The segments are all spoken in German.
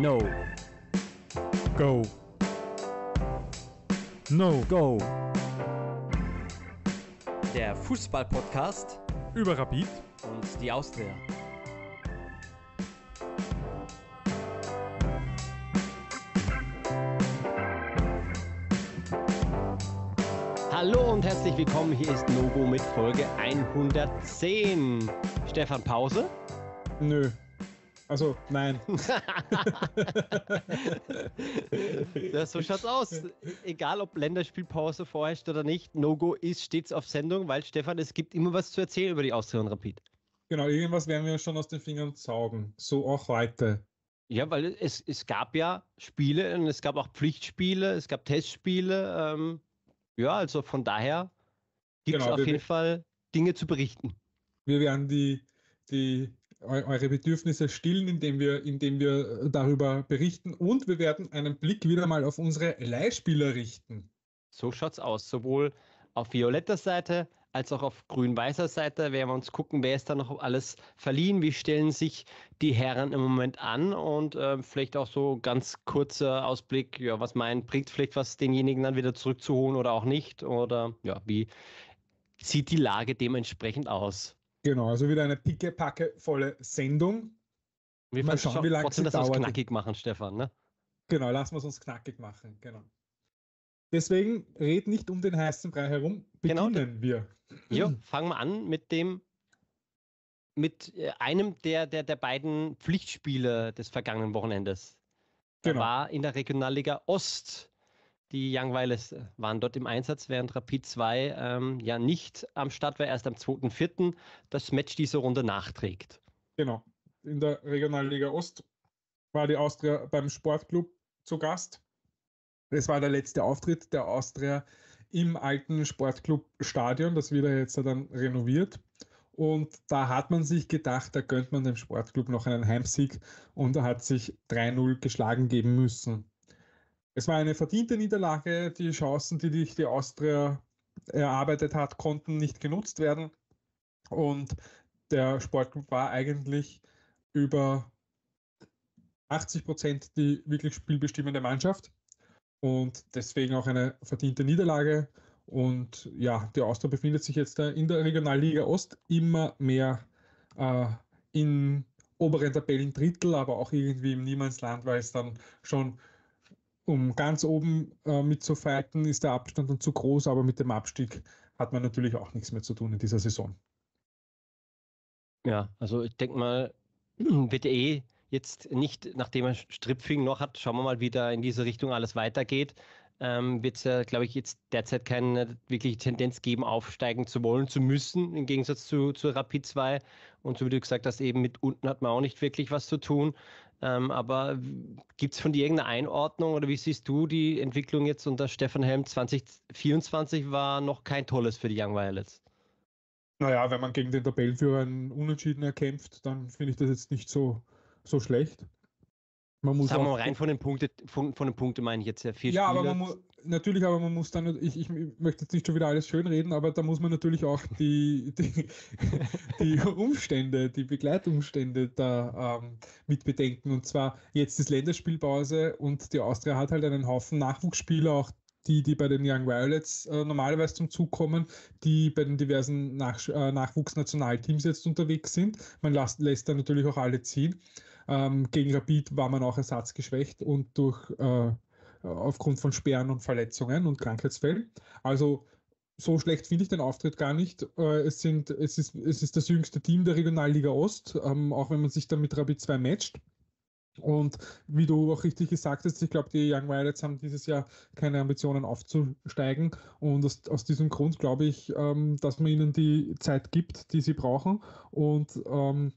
No. Go. No. Go. Der Fußball-Podcast Über Rapid. und die Austria. Hallo und herzlich willkommen. Hier ist Logo mit Folge 110. Stefan Pause. Nö. Also, nein. Ja, so schaut's aus. Egal ob Länderspielpause vorherrscht oder nicht, No-Go ist stets auf Sendung, weil Stefan, es gibt immer was zu erzählen über die Austria und Rapid. Genau, irgendwas werden wir schon aus den Fingern saugen. So auch heute. Ja, weil es, es gab ja Spiele und es gab auch Pflichtspiele, es gab Testspiele. Ähm, ja, also von daher gibt es Genau, auf jeden Fall Dinge zu berichten. Wir werden die, die, eure Bedürfnisse stillen, indem wir, indem wir darüber berichten und wir werden einen Blick wieder mal auf unsere Leihspieler richten. So schaut's aus. Sowohl auf violetter Seite als auch auf grün-weißer Seite werden wir uns gucken, wer ist da noch alles verliehen, wie stellen sich die Herren im Moment an und äh, vielleicht auch so ganz kurzer Ausblick, ja, was meint, bringt vielleicht was denjenigen dann wieder zurückzuholen oder auch nicht oder ja, wie sieht die Lage dementsprechend aus? Genau, also wieder eine picke-packe volle Sendung. Wir Mal schauen, wie lange trotzdem, sie dass wir es dauert. knackig machen, Stefan, ne? Genau, lassen wir es uns knackig machen. Genau. Deswegen red nicht um den heißen Brei herum. Genau, Beginnen wir. Ja, fangen wir an mit dem, mit äh, einem der, der, der beiden Pflichtspiele des vergangenen Wochenendes. Da Genau. war in der Regionalliga Ost. Die Young Violets waren dort im Einsatz, während Rapid 2 ähm, ja nicht am Start war, erst am 2.4. das Match diese Runde nachträgt. Genau. In der Regionalliga Ost war die Austria beim Sportclub zu Gast. Es war der letzte Auftritt der Austria im alten Sportclub-Stadion. Das wird ja jetzt dann renoviert. Und da hat man sich gedacht, da gönnt man dem Sportclub noch einen Heimsieg und er hat sich 3-0 geschlagen geben müssen. Es war eine verdiente Niederlage. Die Chancen, die sich die Austria erarbeitet hat, konnten nicht genutzt werden. Und der Sportclub war eigentlich über 80 Prozent die wirklich spielbestimmende Mannschaft und deswegen auch eine verdiente Niederlage. Und ja, die Austria befindet sich jetzt in der Regionalliga Ost immer mehr äh, im oberen Tabellendrittel, aber auch irgendwie im Niemandsland, weil es dann schon um ganz oben äh, mitzufighten, ist der Abstand dann zu groß, aber mit dem Abstieg hat man natürlich auch nichts mehr zu tun in dieser Saison. Ja, also ich denke mal, wird eh jetzt nicht, nachdem er Stripfing noch hat, schauen wir mal, wie da in diese Richtung alles weitergeht. Ähm, wird es ja, glaube ich, jetzt derzeit keine wirkliche Tendenz geben, aufsteigen zu wollen, zu müssen, im Gegensatz zu, zu Rapid 2. Und so wie du gesagt hast, eben mit unten hat man auch nicht wirklich was zu tun. Ähm, aber gibt es von dir irgendeine Einordnung oder wie siehst du die Entwicklung jetzt unter Stefan Helm 2024 war noch kein tolles für die Young Violets? Naja, wenn man gegen den Tabellenführer einen Unentschieden erkämpft, dann finde ich das jetzt nicht so, so schlecht. Man muss Sagen wir auch- mal rein von den Punkten, von, von den Punkten meine ich jetzt ja vier ja, aber Spiele. man muss natürlich, aber man muss dann, ich, ich möchte jetzt nicht schon wieder alles schönreden, aber da muss man natürlich auch die, die, die Umstände, die Begleitumstände da ähm, mit bedenken. Und zwar jetzt ist Länderspielpause und die Austria hat halt einen Haufen Nachwuchsspieler, auch die, die bei den Young Violets äh, normalerweise zum Zug kommen, die bei den diversen Nach äh, Nachwuchsnationalteams jetzt unterwegs sind. Man lässt, lässt da natürlich auch alle ziehen. Ähm, gegen Rapid war man auch ersatzgeschwächt und durch äh, aufgrund von Sperren und Verletzungen und Krankheitsfällen. Also so schlecht finde ich den Auftritt gar nicht. Äh, es, sind, es, ist, es ist das jüngste Team der Regionalliga Ost, ähm, auch wenn man sich dann mit Rapid 2 matcht. Und wie du auch richtig gesagt hast, ich glaube, die Young Violets haben dieses Jahr keine Ambitionen aufzusteigen. Und aus, aus diesem Grund glaube ich, ähm, dass man ihnen die Zeit gibt, die sie brauchen. Und ähm,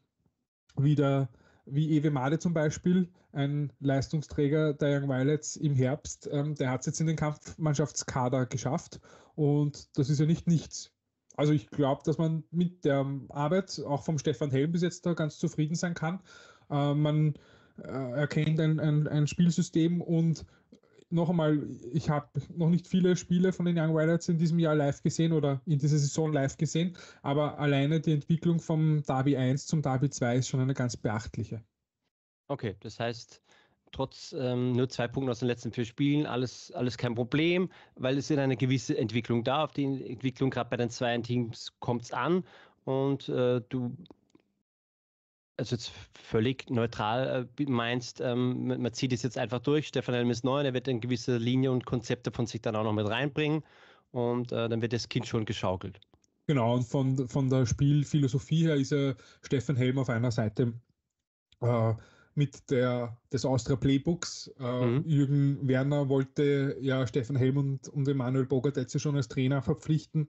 wieder wie Ewe Made zum Beispiel, ein Leistungsträger der Young Violets im Herbst, ähm, der hat es jetzt in den Kampfmannschaftskader geschafft und das ist ja nicht nichts. Also ich glaube, dass man mit der Arbeit auch vom Stefan Helm bis jetzt da ganz zufrieden sein kann. Äh, man äh, erkennt ein, ein, ein Spielsystem und noch einmal, ich habe noch nicht viele Spiele von den Young Violets in diesem Jahr live gesehen oder in dieser Saison live gesehen, aber alleine die Entwicklung vom Derby 1 zum Derby 2 ist schon eine ganz beachtliche. Okay, das heißt, trotz ähm, nur zwei Punkten aus den letzten vier Spielen, alles, alles kein Problem, weil es ist eine gewisse Entwicklung da. Auf die Entwicklung gerade bei den zwei Teams kommt es an und äh, du also jetzt völlig neutral äh, meinst, ähm, man, zieht es jetzt einfach durch. Stefan Helm ist neu, er wird eine gewisse Linie und Konzepte von sich dann auch noch mit reinbringen und äh, dann wird das Kind schon geschaukelt. Genau, und von, von der Spielphilosophie her ist ja Stefan Helm auf einer Seite äh, mit der, des Austria Playbooks. Äh, mhm. Jürgen Werner wollte ja Stefan Helm und, und Emanuel Bogart jetzt schon als Trainer verpflichten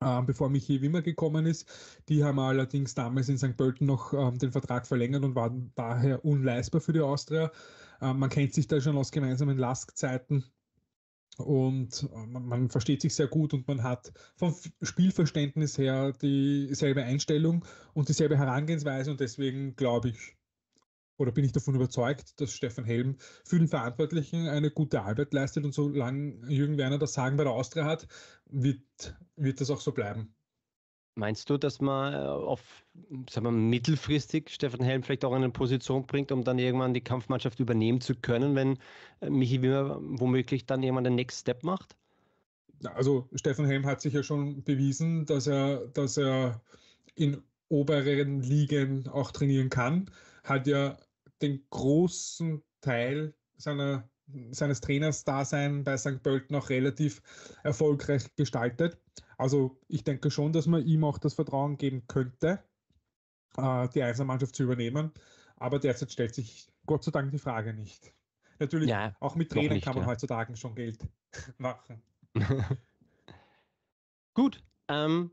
äh, bevor Michi Wimmer gekommen ist. Die haben allerdings damals in St. Pölten noch ähm, den Vertrag verlängert und waren daher unleistbar für die Austria. Äh, man kennt sich da schon aus gemeinsamen Lask-Zeiten und äh, man, versteht sich sehr gut und man hat vom Spielverständnis her dieselbe Einstellung und dieselbe Herangehensweise und deswegen glaube ich, oder bin ich davon überzeugt, dass Stefan Helm für den Verantwortlichen eine gute Arbeit leistet und solange Jürgen Werner das Sagen bei der Austria hat, wird, wird das auch so bleiben. Meinst du, dass man äh, auf sagen wir, mittelfristig Stefan Helm vielleicht auch in eine Position bringt, um dann irgendwann die Kampfmannschaft übernehmen zu können, wenn äh, Michi Wimmer womöglich dann irgendwann den Next Step macht? Also Stefan Helm hat sich ja schon bewiesen, dass er, dass er in oberen Ligen auch trainieren kann hat ja den großen Teil seiner, seines Trainersdasein bei St. Pölten auch relativ erfolgreich gestaltet. Also ich denke schon, dass man ihm auch das Vertrauen geben könnte, äh, die Einzelmannschaft zu übernehmen. Aber derzeit stellt sich Gott sei Dank die Frage nicht. Natürlich, ja, auch mit Trainern kann man ja. heutzutage schon Geld machen. Gut, ähm,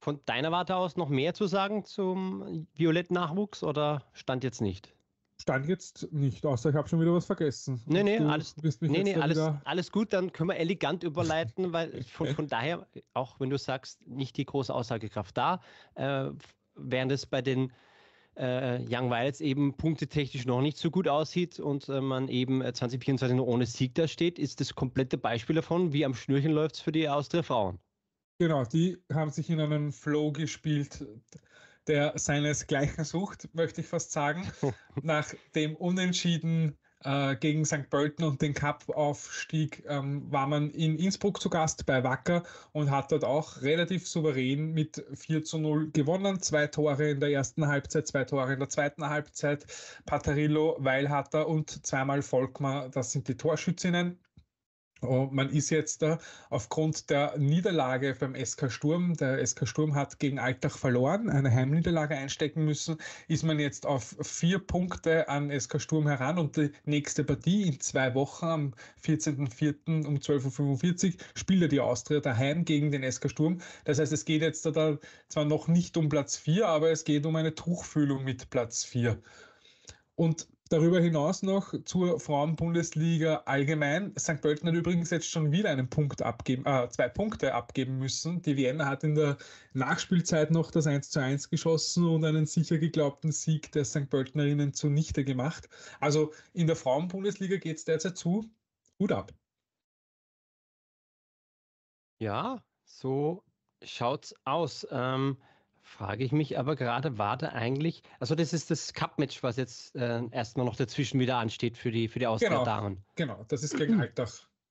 von deiner Warte aus noch mehr zu sagen zum violetten Nachwuchs oder stand jetzt nicht? Stand jetzt nicht, außer ich habe schon wieder was vergessen. Nee, nee, alles, nee, nee alles, alles gut, dann können wir elegant überleiten, weil von, von, daher, auch wenn du sagst, nicht die große Aussagekraft da, äh, während es bei den äh, Young Violets eben punktetechnisch noch nicht so gut aussieht und äh, man eben 2024 noch ohne Sieg da steht, ist das komplette Beispiel davon, wie am Schnürchen läuft es für die Austria Frauen. Genau, die haben sich in einen Flow gespielt, der seinesgleichen sucht, möchte ich fast sagen. Nach dem Unentschieden äh, gegen St. Pölten und den Cup-Aufstieg ähm, war man in Innsbruck zu Gast bei Wacker und hat dort auch relativ souverän mit 4 zu 0 gewonnen. Zwei Tore in der ersten Halbzeit, zwei Tore in der zweiten Halbzeit. Paterillo, Weilhatter und zweimal Volkmar, das sind die Torschützinnen. Man ist jetzt da aufgrund der Niederlage beim SK Sturm, der SK Sturm hat gegen Altach verloren, eine Heimniederlage einstecken müssen, ist man jetzt auf vier Punkte an SK Sturm heran und die nächste Partie in zwei Wochen am 14.04. um 12.45 Uhr spielt die Austria daheim gegen den SK Sturm. Das heißt, es geht jetzt da zwar noch nicht um Platz vier, aber es geht um eine Tuchfühlung mit Platz vier. Und Darüber hinaus noch zur Frauenbundesliga allgemein. St. Pölten hat übrigens jetzt schon wieder einen Punkt abgeben, äh, zwei Punkte abgeben müssen. Die Vienna hat in der Nachspielzeit noch das 1 zu 1 geschossen und einen sicher geglaubten Sieg der St. Pöltenerinnen zunichte gemacht. Also in der Frauenbundesliga geht es derzeit zu. Hut ab. Ja, so schaut's aus. Ähm, Frage ich mich aber gerade, war da eigentlich, also das ist das Cup-Match, was jetzt äh, erstmal noch dazwischen wieder ansteht für die, für die Austria-Damen. Genau, genau, das ist gegen Alltag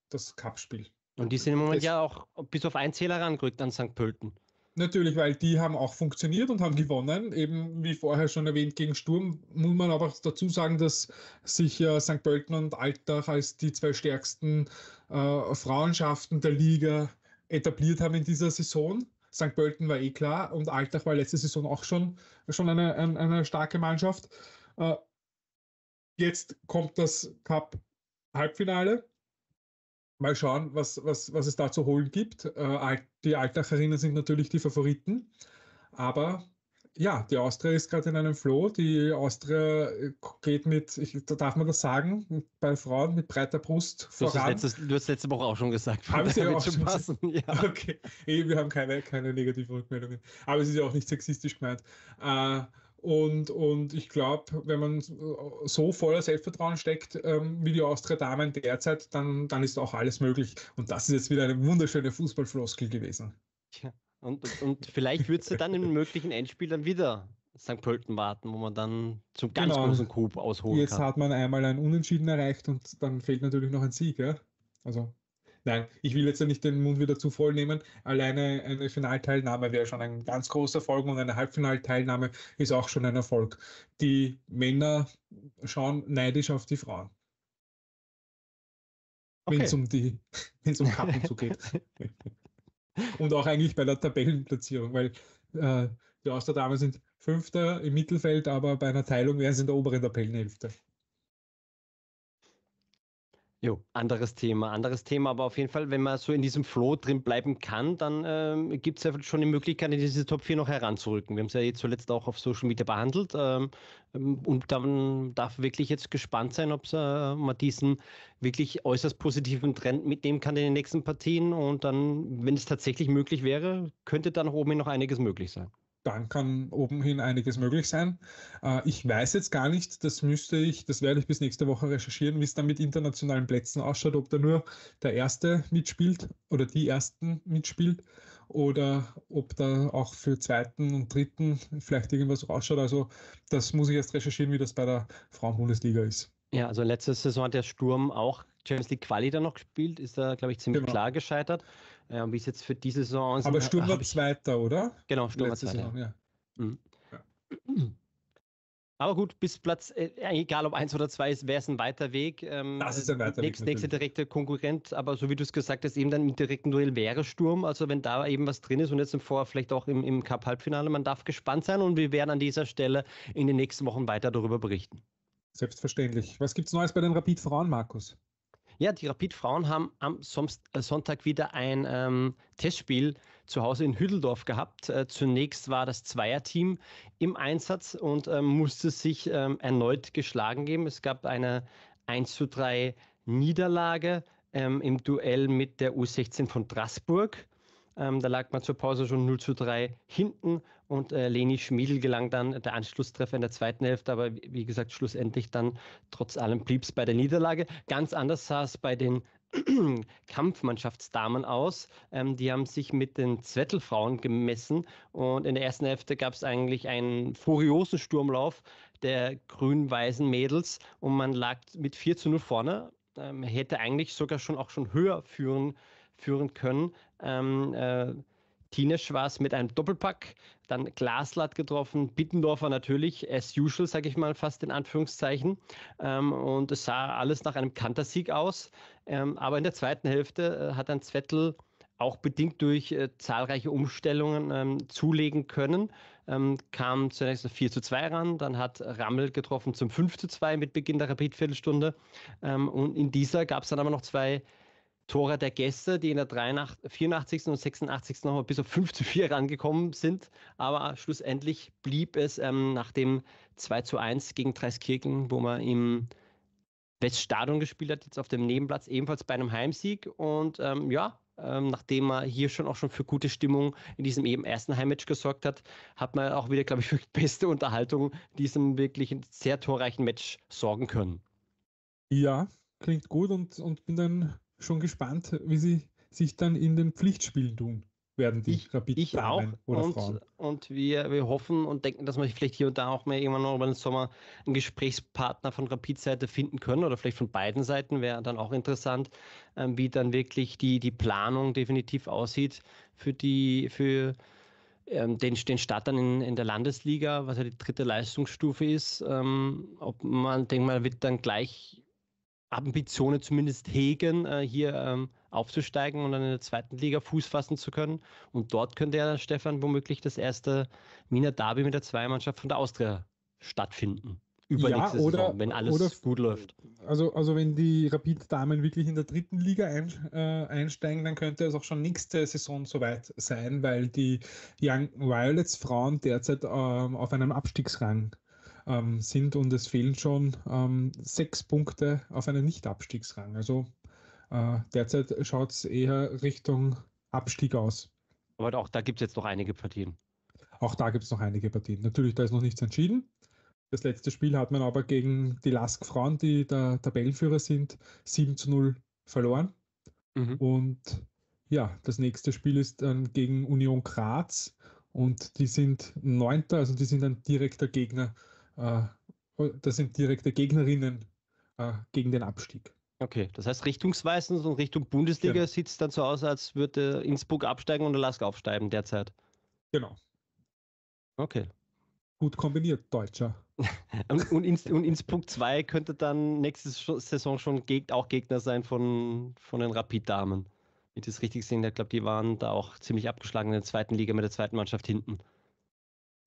das Cup-Spiel. Und die sind im Moment das ja auch bis auf einen Zähler rangerückt an St. Pölten. Natürlich, weil die haben auch funktioniert und haben gewonnen. Eben wie vorher schon erwähnt, gegen Sturm muss man aber dazu sagen, dass sich äh, St. Pölten und Altach als die zwei stärksten äh, Frauenschaften der Liga etabliert haben in dieser Saison. St. Pölten war eh klar und Altach war letzte Saison auch schon, schon eine, eine, eine starke Mannschaft. Äh, jetzt kommt das Cup-Halbfinale. Mal schauen, was, was, was es da zu holen gibt. Äh, die Altacherinnen sind natürlich die Favoriten, aber ja, die Austria ist gerade in einem Flow. Die Austria äh, geht mit, ich, darf man das sagen, bei Frauen mit breiter Brust voran. Du hast, letztes, du hast letzte Woche auch schon gesagt. Haben sie auch schon passen. Ja. Okay, wir haben keine, keine negativen Rückmeldungen. Aber es ist ja auch nicht sexistisch gemeint. Äh, und, und ich glaube, wenn man so voller Selbstvertrauen steckt ähm, wie die Austria Damen derzeit, dann, dann ist auch alles möglich. Und das ist jetzt wieder eine wunderschöne Fußballfloskel gewesen. Ja. Und, und, und vielleicht würdest du dann im möglichen Endspiel dann wieder St. Pölten warten, wo man dann zum ganz genau. großen Coup ausholen Jetzt kann. hat man einmal ein Unentschieden erreicht und dann fehlt natürlich noch ein Sieg, ja? Also, nein, ich will jetzt ja nicht den Mund wieder zu voll nehmen. Alleine eine Finalteilnahme wäre schon ein ganz großer Erfolg und eine Halbfinalteilnahme ist auch schon ein Erfolg. Die Männer schauen neidisch auf die Frauen. Okay. Wenn es um die, wenn es um Kappenzug geht. und auch eigentlich bei der Tabellenplatzierung, weil äh, die Austria-Damen sind Fünfter im Mittelfeld, aber bei einer Teilung wären sie in der oberen Tabellenhälfte. Jo, anderes Thema, anderes Thema, aber auf jeden Fall, wenn man so in diesem Flow drin bleiben kann, dann ähm, gibt es ja schon die Möglichkeit, in diese Top 4 noch heranzurücken. Wir haben es ja jetzt zuletzt auch auf Social Media behandelt ähm, ähm und dann darf wirklich jetzt gespannt sein, ob äh, man diesen wirklich äußerst positiven Trend mitnehmen kann in den nächsten Partien. Und dann, wenn es tatsächlich möglich wäre, könnte dann oben noch einiges möglich sein dann kann oben hin einiges möglich sein. Äh, ich weiß jetzt gar nicht, das müsste ich, das werde ich bis nächste Woche recherchieren, wie es dann mit internationalen Plätzen ausschaut, ob da nur der Erste mitspielt oder die Ersten mitspielt oder ob da auch für Zweiten und Dritten vielleicht irgendwas ausschaut. Also das muss ich erst recherchieren, wie das bei der Frauenbundesliga ist. Ja, also letzte Saison hat der Sturm auch Champions League Quali dann noch gespielt, ist da, glaube ich, ziemlich genau. klar gescheitert. Wie es jetzt für diese Saison aussieht. Aber Sturm war Zweiter, oder? Genau, Sturm war Zweiter. Saison, ja. Mhm. ja. Aber gut, bis Platz, äh, egal ob eins oder zwei ist, wäre es ein weiter Weg. Ähm, das ist ein weiter nächst, Weg. Nächster direkter Konkurrent, aber so wie du es gesagt hast, eben dann im direkten Duell wäre Sturm. Also wenn da eben was drin ist und jetzt im Vor vielleicht auch im, im Cup-Halbfinale, man darf gespannt sein und wir werden an dieser Stelle in den nächsten Wochen weiter darüber berichten. Selbstverständlich. Was gibt es Neues bei den Rapid-Frauen, Markus? Ja, die Rapid-Frauen haben am äh, Sonntag wieder ein ähm, Testspiel zu Hause in Hütteldorf gehabt. Äh, zunächst war das Zweierteam im Einsatz und ähm, musste sich ähm, erneut geschlagen geben. Es gab eine 1 zu 3 Niederlage ähm, im Duell mit der U16 von Straßburg. Ähm, da lag man zur Pause schon 0 zu 3 hinten und äh, Leni Schmiedl gelang dann der Anschlusstreffer in der zweiten Hälfte, aber wie gesagt, schlussendlich dann trotz allem blieb es bei der Niederlage. Ganz anders sah es bei den Kampfmannschaftsdamen aus. Ähm, die haben sich mit den Zwettelfrauen gemessen und in der ersten Hälfte gab es eigentlich einen furiosen Sturmlauf der grün-weißen Mädels und man lag mit 4 zu 0 vorne. Ähm, hätte eigentlich sogar schon auch schon höher führen führen können. Ähm, äh, Tinesch war es mit einem Doppelpack, dann Glasl hat getroffen, Bittendorfer natürlich, as usual, sage ich mal fast in Anführungszeichen. Ähm, und es sah alles nach einem Kantersieg aus. Ähm, aber in der zweiten Hälfte äh, hat dann Zwettel auch bedingt durch äh, zahlreiche Umstellungen ähm, zulegen können. Ähm, kam zunächst 4 zu 2 ran, dann hat Rammel getroffen zum 5 zu 2 mit Beginn der Rapid-Viertelstunde. Ähm, und in dieser gab es dann aber noch zwei Tore der Gäste, die in der 83, 84. und 86. nochmal bis auf 5 zu 4 rangekommen sind. Aber schlussendlich blieb es ähm, nach dem 2 zu 1 gegen Dreiskirchen, wo man im Weststadion gespielt hat, jetzt auf dem Nebenplatz, ebenfalls bei einem Heimsieg. Und ähm, ja, ähm, nachdem man hier schon auch schon für gute Stimmung in diesem eben ersten Heimmatch gesorgt hat, hat man auch wieder, glaube ich, für beste Unterhaltung diesem wirklich sehr torreichen Match sorgen können. Ja, klingt gut und, und bin dann schon gespannt, wie sie sich dann in den Pflichtspielen tun werden die ich, Rapid ich auch oder und, Frauen. Und wir, wir hoffen und denken, dass wir vielleicht hier und da auch mehr irgendwann noch über den Sommer einen Gesprächspartner von Rapid-Seite finden können oder vielleicht von beiden Seiten wäre dann auch interessant, ähm, wie dann wirklich die, die Planung definitiv aussieht für die, für ähm, den, den Start dann in, in der Landesliga, was ja die dritte Leistungsstufe ist. Ähm, ob man, denkt mal, wird dann gleich Ambitionen zumindest hegen, äh, hier ähm, aufzusteigen und dann in der zweiten Liga Fuß fassen zu können. Und dort könnte ja Stefan womöglich das erste Wiener Derby mit der Zweimannschaft von der Austria stattfinden. Übernächste ja, oder, Saison, wenn alles oder, gut läuft. Also, also wenn die Rapid-Damen wirklich in der dritten Liga ein, äh, einsteigen, dann könnte es auch schon nächste Saison soweit sein, weil die Young Violets Frauen derzeit ähm, auf einem Abstiegsrang ähm, sind und es fehlen schon ähm, sechs Punkte auf einen Nicht-Abstiegsrang. Also äh, derzeit schaut es eher Richtung Abstieg aus. Aber auch da gibt es jetzt noch einige Partien. Auch da gibt es noch einige Partien. Natürlich, da ist noch nichts entschieden. Das letzte Spiel hat man aber gegen die Lask Frauen, die der Tabellenführer sind, 7 zu 0 verloren. Mhm. Und ja, das nächste Spiel ist dann gegen Union Graz Und die sind Neunter, also die sind ein direkter Gegner. Äh, das sind direkte Gegnerinnen äh, gegen den Abstieg. Okay, das heißt richtungsweisend und Richtung Bundesliga genau. sieht es dann so aus, als würde Innsbruck absteigen und der Lask aufsteigen derzeit. Genau. Okay. Gut kombiniert, Deutscher. und, und, Inns und Innsbruck 2 könnte dann nächste Saison schon Geg auch Gegner sein von, von den Rapid-Damen. Wenn ich das richtig sehe, ich glaube, die waren da auch ziemlich abgeschlagen in der zweiten Liga mit der zweiten Mannschaft hinten.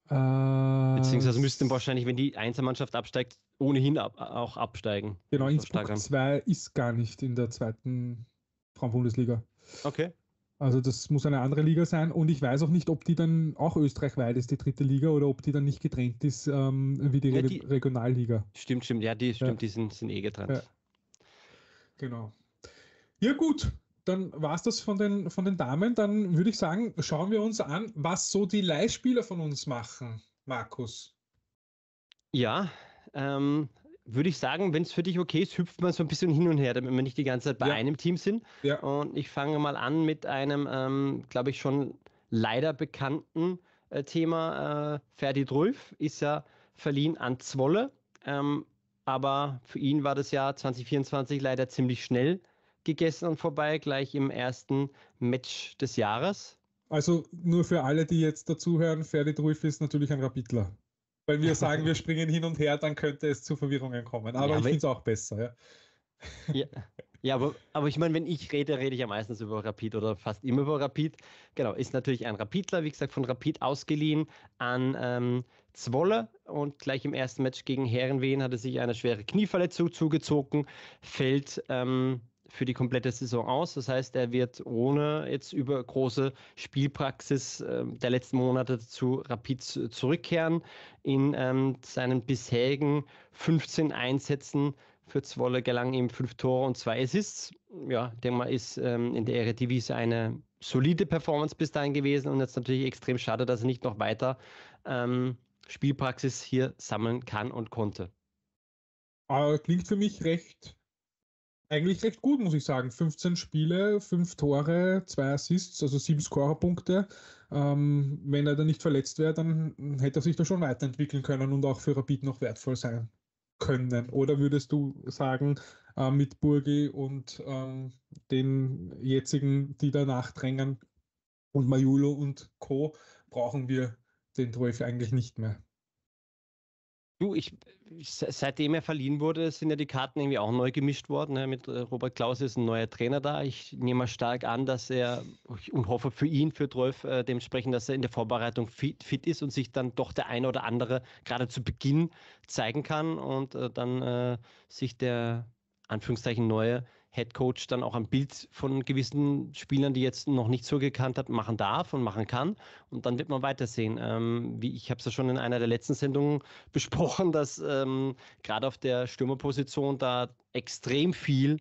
Äh, Beziehungsweise müssten wahrscheinlich, wenn die Einzelmannschaft absteigt, ohnehin ab, auch absteigen. Genau, Innsbruck 2 ist gar nicht in der zweiten Frauenbundesliga. Okay. Also das muss eine andere Liga sein und ich weiß auch nicht, ob die dann auch österreichweit ist, die dritte Liga, oder ob die dann nicht getrennt ist ähm, wie die, ja, die, Regionalliga. Stimmt, stimmt, ja, die stimmt, ja. die sind, sind eh getrennt. Ja. Genau. Ja gut, dann war es das von den, von den Damen. Dann würde ich sagen, schauen wir uns an, was so die Leihspieler von uns machen, Markus. Ja, ähm, würde ich sagen, wenn es für dich okay ist, hüpft man so ein bisschen hin und her, damit wir nicht die ganze Zeit bei ja. einem Team sind. Ja. Und ich fange mal an mit einem, ähm, glaube ich, schon leider bekannten äh, Thema. Äh, Ferdi Drulf ist ja verliehen an Zwolle. Ähm, aber für ihn war das Jahr 2024 leider ziemlich schnell gegessen und vorbei, gleich im ersten Match des Jahres. Also nur für alle, die jetzt dazuhören, Ferdi Drulf ist natürlich ein Rapidler. Weil wir sagen, wir springen hin und her, dann könnte es zu Verwirrungen kommen. Aber ja, ich finde es auch besser, ja. Ja, ja aber, aber ich meine, wenn ich rede, rede ich ja meistens über Rapid oder fast immer über Rapid. Genau, ist natürlich ein Rapidler, wie gesagt, von Rapid ausgeliehen an ähm, Zwolle und gleich im ersten Match gegen Herrenwehen hat er sich eine schwere Knieverletzung zugezogen, fällt ähm, für die komplette Saison aus. Das heißt, er wird ohne jetzt über große Spielpraxis äh, der letzten Monate zu Rapid zurückkehren. In ähm, seinen bisherigen 15 Einsätzen für Zwolle gelangen ihm fünf Tore und zwei Assists. Ja, denke mal, ist ähm, in der Eredivisie eine solide Performance bis dahin gewesen und jetzt natürlich extrem schade, dass er nicht noch weiter ähm, Spielpraxis hier sammeln kann und konnte. Aber klingt für mich recht eigentlich recht gut, muss ich sagen. 15 Spiele, 5 Tore, 2 Assists, also 7 Scorerpunkte. Ähm, wenn er dann nicht verletzt wäre, dann hätte er sich da schon weiterentwickeln können und auch für Rapid noch wertvoll sein können. Oder würdest du sagen, äh, mit Burgi und ähm, den jetzigen, die danach drängen, und Majulo und Co., brauchen wir den Teufel eigentlich nicht mehr? Du, ich, seitdem er verliehen wurde, sind ja die Karten irgendwie auch neu gemischt worden. Ne? Mit äh, Robert Klaus ist ein neuer Trainer da. Ich nehme mal stark an, dass er und hoffe für ihn, für Drolf, äh, dementsprechend, dass er in der Vorbereitung fit, fit, ist und sich dann doch der eine oder andere gerade zu Beginn zeigen kann und äh, dann äh, sich der Anführungszeichen neue Head Coach dann auch ein Bild von gewissen Spielern, die jetzt noch nicht so gekannt hat, machen darf und machen kann. Und dann wird man weitersehen. Ähm, wie ich habe es ja schon in einer der letzten Sendungen besprochen, dass ähm, gerade auf der Stürmerposition da extrem viel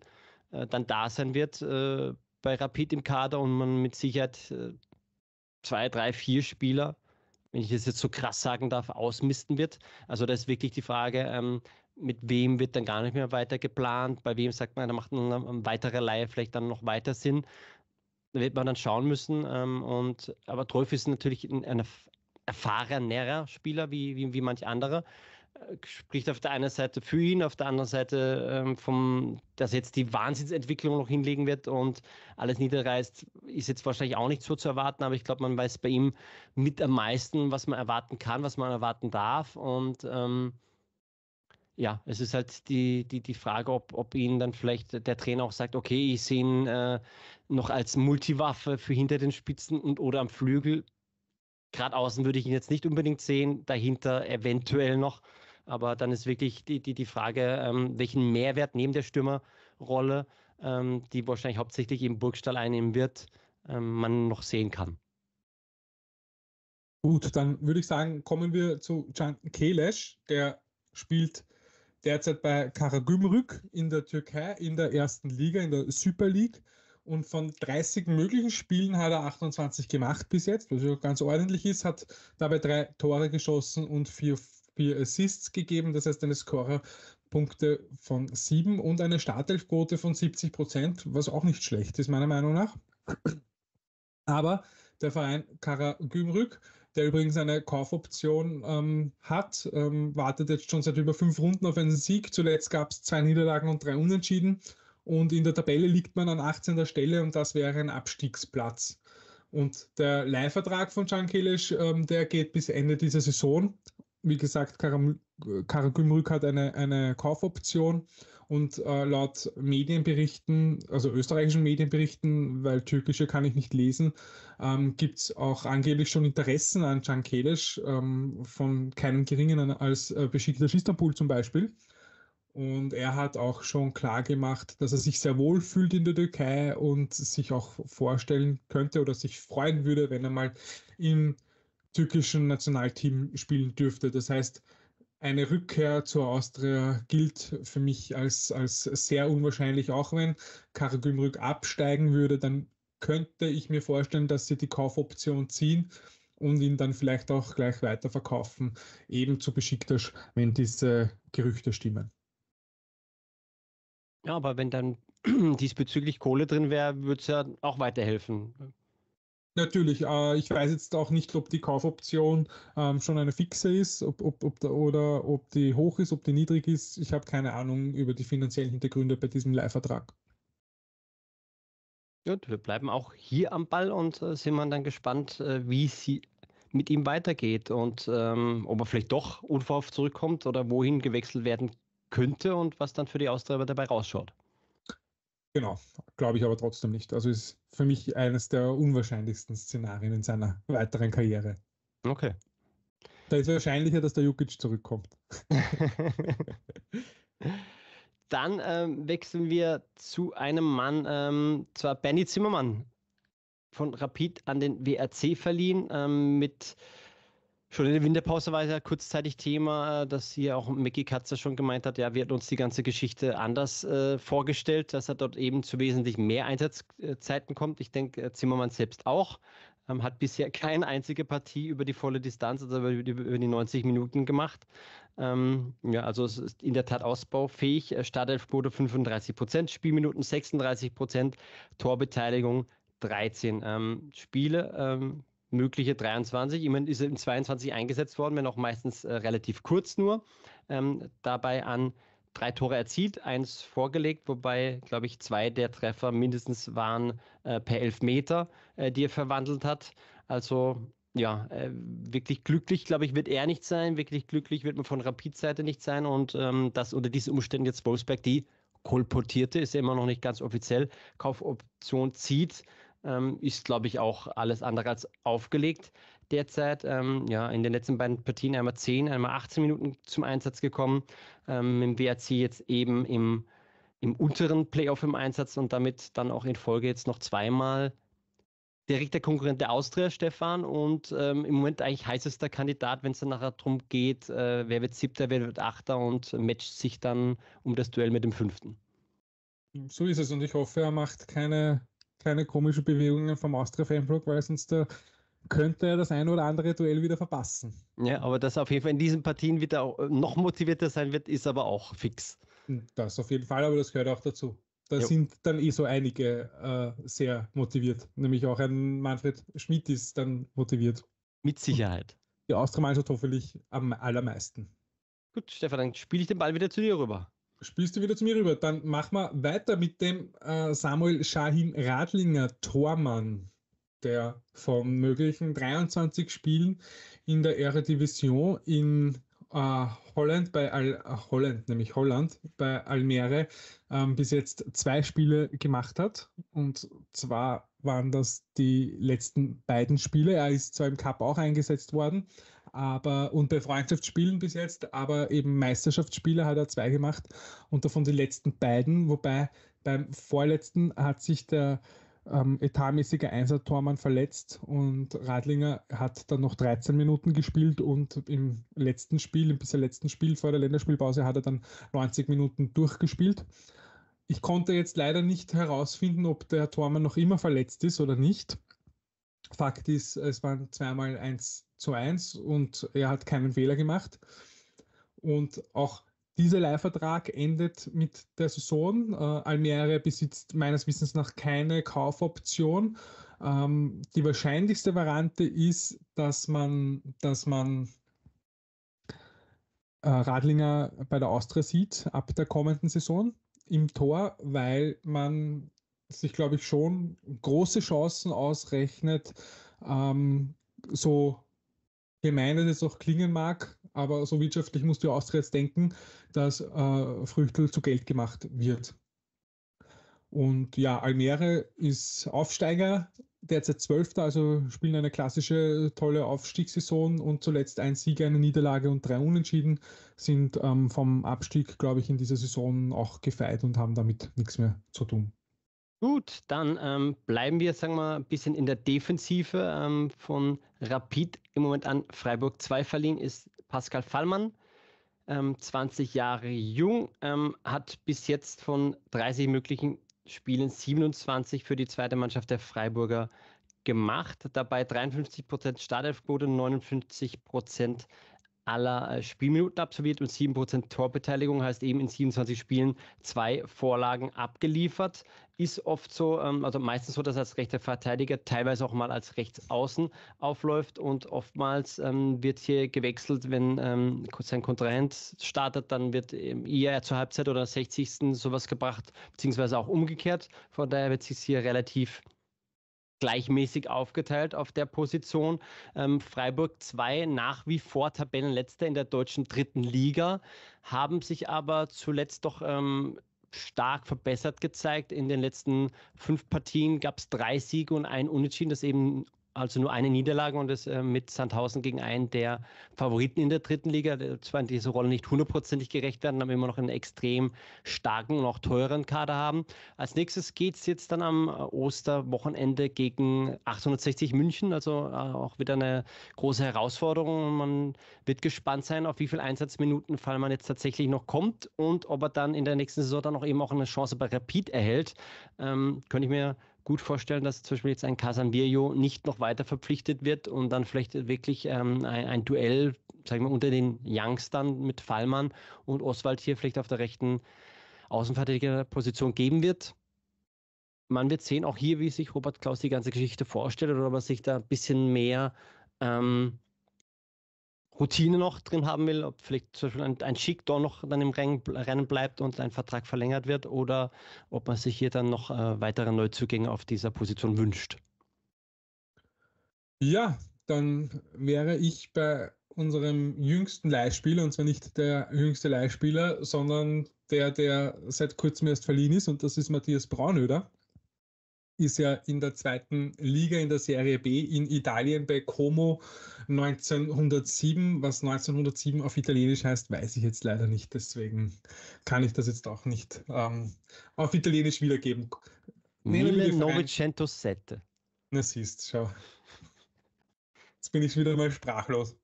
äh, dann da sein wird äh, bei Rapid im Kader und man mit Sicherheit äh, zwei, drei, vier Spieler wenn ich das jetzt so krass sagen darf, ausmisten wird. Also da ist wirklich die Frage, ähm, mit wem wird dann gar nicht mehr weiter geplant, bei wem sagt man, da macht eine, weitere Leihe vielleicht dann noch weiter Sinn. Da wird man dann schauen müssen. Ähm, und, aber Trolf ist natürlich ein erfahrenerer Spieler wie, wie, wie manch andere. Äh, spricht auf der einen Seite für ihn, auf der anderen Seite, ähm, vom, dass jetzt die Wahnsinnsentwicklung noch hinlegen wird und alles niederreißt, ist jetzt wahrscheinlich auch nicht so zu erwarten, aber ich glaube, man weiß bei ihm mit am meisten, was man erwarten kann, was man erwarten darf und ähm, ja, es ist halt die, die, die Frage, ob, ob ihn dann vielleicht der Trainer auch sagt, okay, ich sehe ihn äh, noch als Multiwaffe für hinter den Spitzen und oder am Flügel. Gerade außen würde ich ihn jetzt nicht unbedingt sehen, dahinter eventuell noch. Aber dann ist wirklich die, die, die Frage, ähm, welchen Mehrwert neben der Stürmerrolle, ähm, die wahrscheinlich hauptsächlich im Burgstall einnehmen wird, ähm, man noch sehen kann. Gut, dann würde ich sagen, kommen wir zu Can Kelesch, der spielt derzeit bei Karagümrük in der Türkei in der ersten Liga, in der Super League. Und von 30 möglichen Spielen hat er 28 gemacht bis jetzt, was ja ganz ordentlich ist, hat dabei drei Tore geschossen und vier, vier Assists gegeben. Das heißt, eine Scorerpunkte von sieben und eine Startelfquote von 70 Prozent, was auch nicht schlecht ist, meiner Meinung nach. Aber der Verein Karagümrük der übrigens eine Kaufoption ähm, hat, ähm, wartet jetzt schon seit über fünf Runden auf einen Sieg. Zuletzt gab es zwei Niederlagen und drei Unentschieden. Und in der Tabelle liegt man an 18. Stelle und das wäre ein Abstiegsplatz. Und der Leihvertrag von Can Kelesch, ähm, der geht bis Ende dieser Saison. Wie gesagt, Karagümrük hat eine, eine Kaufoption und äh, laut Medienberichten, also österreichischen Medienberichten, weil türkische kann ich nicht lesen, ähm, gibt es auch angeblich schon Interessen an Can Kelesch ähm, von keinen geringeren als äh, Besiktas Istanbul zum Beispiel. Und er hat auch schon klar gemacht, dass er sich sehr wohl fühlt in der Türkei und sich auch vorstellen könnte oder sich freuen würde, wenn er mal im türkischen Nationalteam spielen dürfte. Das heißt, eine Rückkehr zur Austria gilt für mich als, als sehr unwahrscheinlich, auch wenn Karagümrük absteigen würde, dann könnte ich mir vorstellen, dass sie die Kaufoption ziehen und ihn dann vielleicht auch gleich weiterverkaufen, eben zu Besiktas, wenn diese Gerüchte stimmen. Ja, aber wenn dann diesbezüglich Kohle drin wäre, würde es ja auch weiterhelfen. Natürlich, äh, ich weiß jetzt auch nicht, ob die Kaufoption ähm, schon eine fixe ist ob, ob, ob da, oder ob die hoch ist, ob die niedrig ist. Ich habe keine Ahnung über die finanziellen Hintergründe bei diesem Leihvertrag. Gut, wir bleiben auch hier am Ball und äh, sind dann gespannt, äh, wie sie mit ihm weitergeht und ähm, ob er vielleicht doch unverhofft zurückkommt oder wohin gewechselt werden könnte und was dann für die Austreiber dabei rausschaut. Genau, glaube ich aber trotzdem nicht. Also ist für mich eines der unwahrscheinlichsten Szenarien in seiner weiteren Karriere. Okay. Da ist wahrscheinlicher, dass der Jukic zurückkommt. Dann ähm, wechseln wir zu einem Mann, ähm, zwar Benny Zimmermann von Rapid an den WRC verliehen, ähm, mit Schon in der Winterpause war es ja kurzzeitig Thema, äh, dass hier auch Mickey Katzer schon gemeint hat, ja, wir hatten uns die ganze Geschichte anders äh, vorgestellt, dass er dort eben zu wesentlich mehr Einsatzzeiten kommt. Ich denke, äh, Zimmermann selbst auch. Ähm, hat bisher keine einzige Partie über die volle Distanz, also über die, über die 90 Minuten gemacht. Ähm, ja, also es ist in der Tat ausbaufähig. Äh, Startelfquote 35 Prozent, Spielminuten 36 Prozent, Torbeteiligung 13 ähm, Spiele. Ähm, mögliche 23. Immerhin ist er in 22 eingesetzt worden, wenn auch meistens äh, relativ kurz nur. Ähm, dabei an drei Tore erzielt, eins vorgelegt, wobei, glaube ich, zwei der Treffer mindestens waren äh, per Elfmeter, äh, die er verwandelt hat. Also ja, äh, wirklich glücklich, glaube ich, wird er nicht sein. Wirklich glücklich wird man von Rapid-Seite nicht sein. Und ähm, dass unter diesen Umständen jetzt Wolfsberg die kolportierte, ist ja immer noch nicht ganz offiziell, Kaufoption zieht, ähm, ist, glaube ich, auch alles andere als aufgelegt derzeit. Ähm, ja, in den letzten beiden Partien einmal 10, einmal 18 Minuten zum Einsatz gekommen. Ähm, Im WRC jetzt eben im, im unteren Playoff im Einsatz und damit dann auch in Folge jetzt noch zweimal direkter Konkurrent der Austria, Stefan, und ähm, im Moment eigentlich heißester Kandidat, wenn es dann nachher darum geht, äh, wer wird Siebter, wer wird Achter und matcht sich dann um das Duell mit dem Fünften. So ist es und ich hoffe, er macht keine keine komischen Bewegungen vom Austria-Fanblock, weil sonst äh, könnte er das ein oder andere Duell wieder verpassen. Ja, aber dass er auf jeden Fall in diesen Partien wieder äh, noch motivierter sein wird, ist aber auch fix. Hm, das auf jeden Fall, aber das gehört auch dazu. Da jo. sind dann eh so einige äh, sehr motiviert. Nämlich auch ein Manfred Schmidt ist dann motiviert. Mit Sicherheit. Die Austria-Mannschaft hoffentlich am allermeisten. Gut, Stefan, dann spiele ich den Ball wieder zu dir rüber spielst du wieder zu mir rüber. Dann machen wir weiter mit dem äh, Samuel Shahin Radlinger Tormann, der von möglichen 23 Spielen in der Eredivision in äh, Holland bei Al Holland, nämlich Holland bei Almere ähm, bis jetzt zwei Spiele gemacht hat. Und zwar waren das die letzten beiden Spiele. Er ist zwar im Cup auch eingesetzt worden, aber und bei Freundschaftsspielen bis jetzt, aber eben Meisterschaftsspiele hat er zwei gemacht und davon die letzten beiden, wobei beim vorletzten hat sich der ähm, etatmäßige Einser-Tormann verletzt und Radlinger hat dann noch 13 Minuten gespielt und im letzten Spiel, im bisher letzten Spiel vor der Länderspielpause hat er dann 90 Minuten durchgespielt. Ich konnte jetzt leider nicht herausfinden, ob der Tormann noch immer verletzt ist oder nicht. Fakt ist, es waren zweimal 1 zu 1 und er hat keinen Fehler gemacht. Und auch dieser Leihvertrag endet mit der Saison. Äh, Almere besitzt meines Wissens nach keine Kaufoption. Ähm, die wahrscheinlichste Variante ist, dass man, dass man äh, Radlinger bei der Austria sieht ab der kommenden Saison im Tor, weil man sich, glaube ich, schon große Chancen ausrechnet, ähm, so gemein es auch klingen mag, aber so wirtschaftlich musst du Austria jetzt denken, dass äh, Früchtel zu Geld gemacht wird. Und ja, Almere ist Aufsteiger, derzeit Zwölfter, also spielen eine klassische tolle Aufstiegssaison und zuletzt ein Sieg, eine Niederlage und drei Unentschieden, sind ähm, vom Abstieg, glaube ich, in dieser Saison auch gefeit und haben damit nichts mehr zu tun. Gut, dann ähm, bleiben wir, sagen wir, ein bisschen in der Defensive ähm, von Rapid. Im Moment an Freiburg 2 verliehen ist Pascal Fallmann, ähm, 20 Jahre jung, ähm, hat bis jetzt von 30 möglichen Spielen 27 für die zweite Mannschaft der Freiburger gemacht. Dabei 53% Startelfquote, 59% aller äh, Spielminuten absolviert und 7% Torbeteiligung, heißt eben in 27 Spielen zwei Vorlagen abgeliefert. Ist oft so, ähm, also meistens so, dass er als rechter Verteidiger teilweise auch mal als Rechtsaußen aufläuft und oftmals ähm, wird hier gewechselt, wenn ähm, sein Kontrahent startet, dann wird eher zur Halbzeit oder 60. sowas gebracht, beziehungsweise auch umgekehrt. Von daher wird sich hier relativ gleichmäßig aufgeteilt auf der Position. Ähm, Freiburg 2 nach wie vor Tabellenletzter in der deutschen dritten Liga, haben sich aber zuletzt doch ähm, stark verbessert gezeigt. In den letzten fünf Partien gab es drei Siege und ein Unentschieden, das eben also nur eine Niederlage und das äh, mit Sandhausen gegen einen der Favoriten in der dritten Liga. Zwar in dieser Rolle nicht hundertprozentig gerecht werden, aber immer noch einen extrem starken und auch teuren Kader haben. Als nächstes geht es jetzt dann am äh, Osterwochenende gegen 860 München, also äh, auch wieder eine große Herausforderung. Man wird gespannt sein, auf wie viele Einsatzminuten Fall man jetzt tatsächlich noch kommt und ob er dann in der nächsten Saison dann auch eben auch eine Chance bei Rapid erhält. Ähm, könnte ich mir gut vorstellen, dass zum Beispiel jetzt ein Casanvirio nicht noch weiter verpflichtet wird und dann vielleicht wirklich ähm, ein, ein, Duell, sagen wir, unter den Youngstern mit Fallmann und Oswald hier vielleicht auf der rechten Außenverteidigerposition geben wird. Man wird sehen, auch hier, wie sich Robert Klaus die ganze Geschichte vorstellt oder ob er sich da ein bisschen mehr ähm, Routine noch drin haben will, ob vielleicht zum Beispiel ein, ein Schick da noch dann im Rennen bleibt und ein Vertrag verlängert wird oder ob man sich hier dann noch äh, weitere Neuzugänge auf dieser Position wünscht. Ja, dann wäre ich bei unserem jüngsten Leihspieler, und zwar nicht der jüngste Leihspieler, sondern der, der seit kurzem erst verliehen ist, und das ist Matthias Braunöder ist ja in der zweiten Liga in der Serie B in Italien bei Como 1907. Was 1907 auf Italienisch heißt, weiß ich jetzt leider nicht. Deswegen kann ich das jetzt auch nicht ähm, auf Italienisch wiedergeben. 1907. Na siehst, schau. Jetzt bin ich wieder mal sprachlos.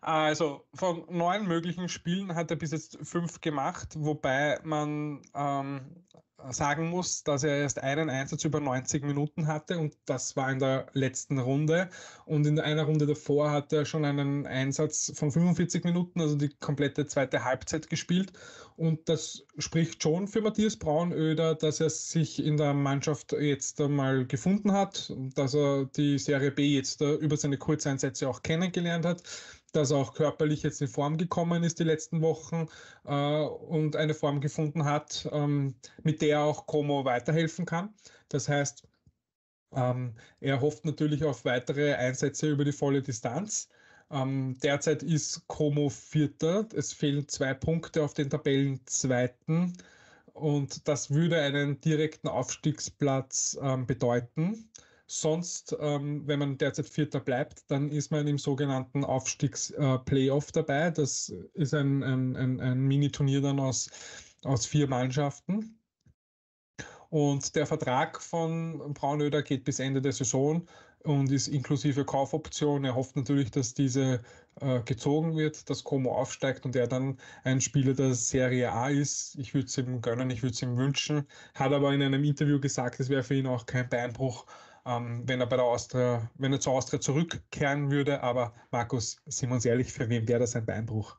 Also von neun möglichen Spielen hat er bis jetzt fünf gemacht, wobei man ähm, sagen muss, dass er erst einen Einsatz über 90 Minuten hatte und das war in der letzten Runde. Und in einer Runde davor hat er schon einen Einsatz von 45 Minuten, also die komplette zweite Halbzeit gespielt. Und das spricht schon für Matthias Braunöder, dass er sich in der Mannschaft jetzt einmal gefunden hat, dass er die Serie B jetzt über seine Kurzeinsätze auch kennengelernt hat dass er auch körperlich jetzt in Form gekommen ist die letzten Wochen äh, und eine Form gefunden hat, ähm, mit der auch Como weiterhelfen kann. Das heißt, ähm, er hofft natürlich auf weitere Einsätze über die volle Distanz. Ähm, derzeit ist Como Vierter. Es fehlen zwei Punkte auf den Tabellenzweiten und das würde einen direkten Aufstiegsplatz ähm, bedeuten. Sonst, ähm, wenn man derzeit Vierter bleibt, dann ist man im sogenannten Aufstiegs-Playoff äh, dabei. Das ist ein, ein, ein, ein Mini-Turnier dann aus, aus vier Mannschaften. Und der Vertrag von Braunöder geht bis Ende der Saison und ist inklusive Kaufoption. Er hofft natürlich, dass diese äh, gezogen wird, dass Como aufsteigt und er dann ein Spieler der Serie A ist. Ich würde es ihm gönnen, ich würde es ihm wünschen. Hat aber in einem Interview gesagt, es wäre für ihn auch kein Beinbruch, ähm, wenn er bei der Austria, wenn er zur Austria zurückkehren würde. Aber Markus, sind wir uns ehrlich, für wen wäre das ein Beinbruch?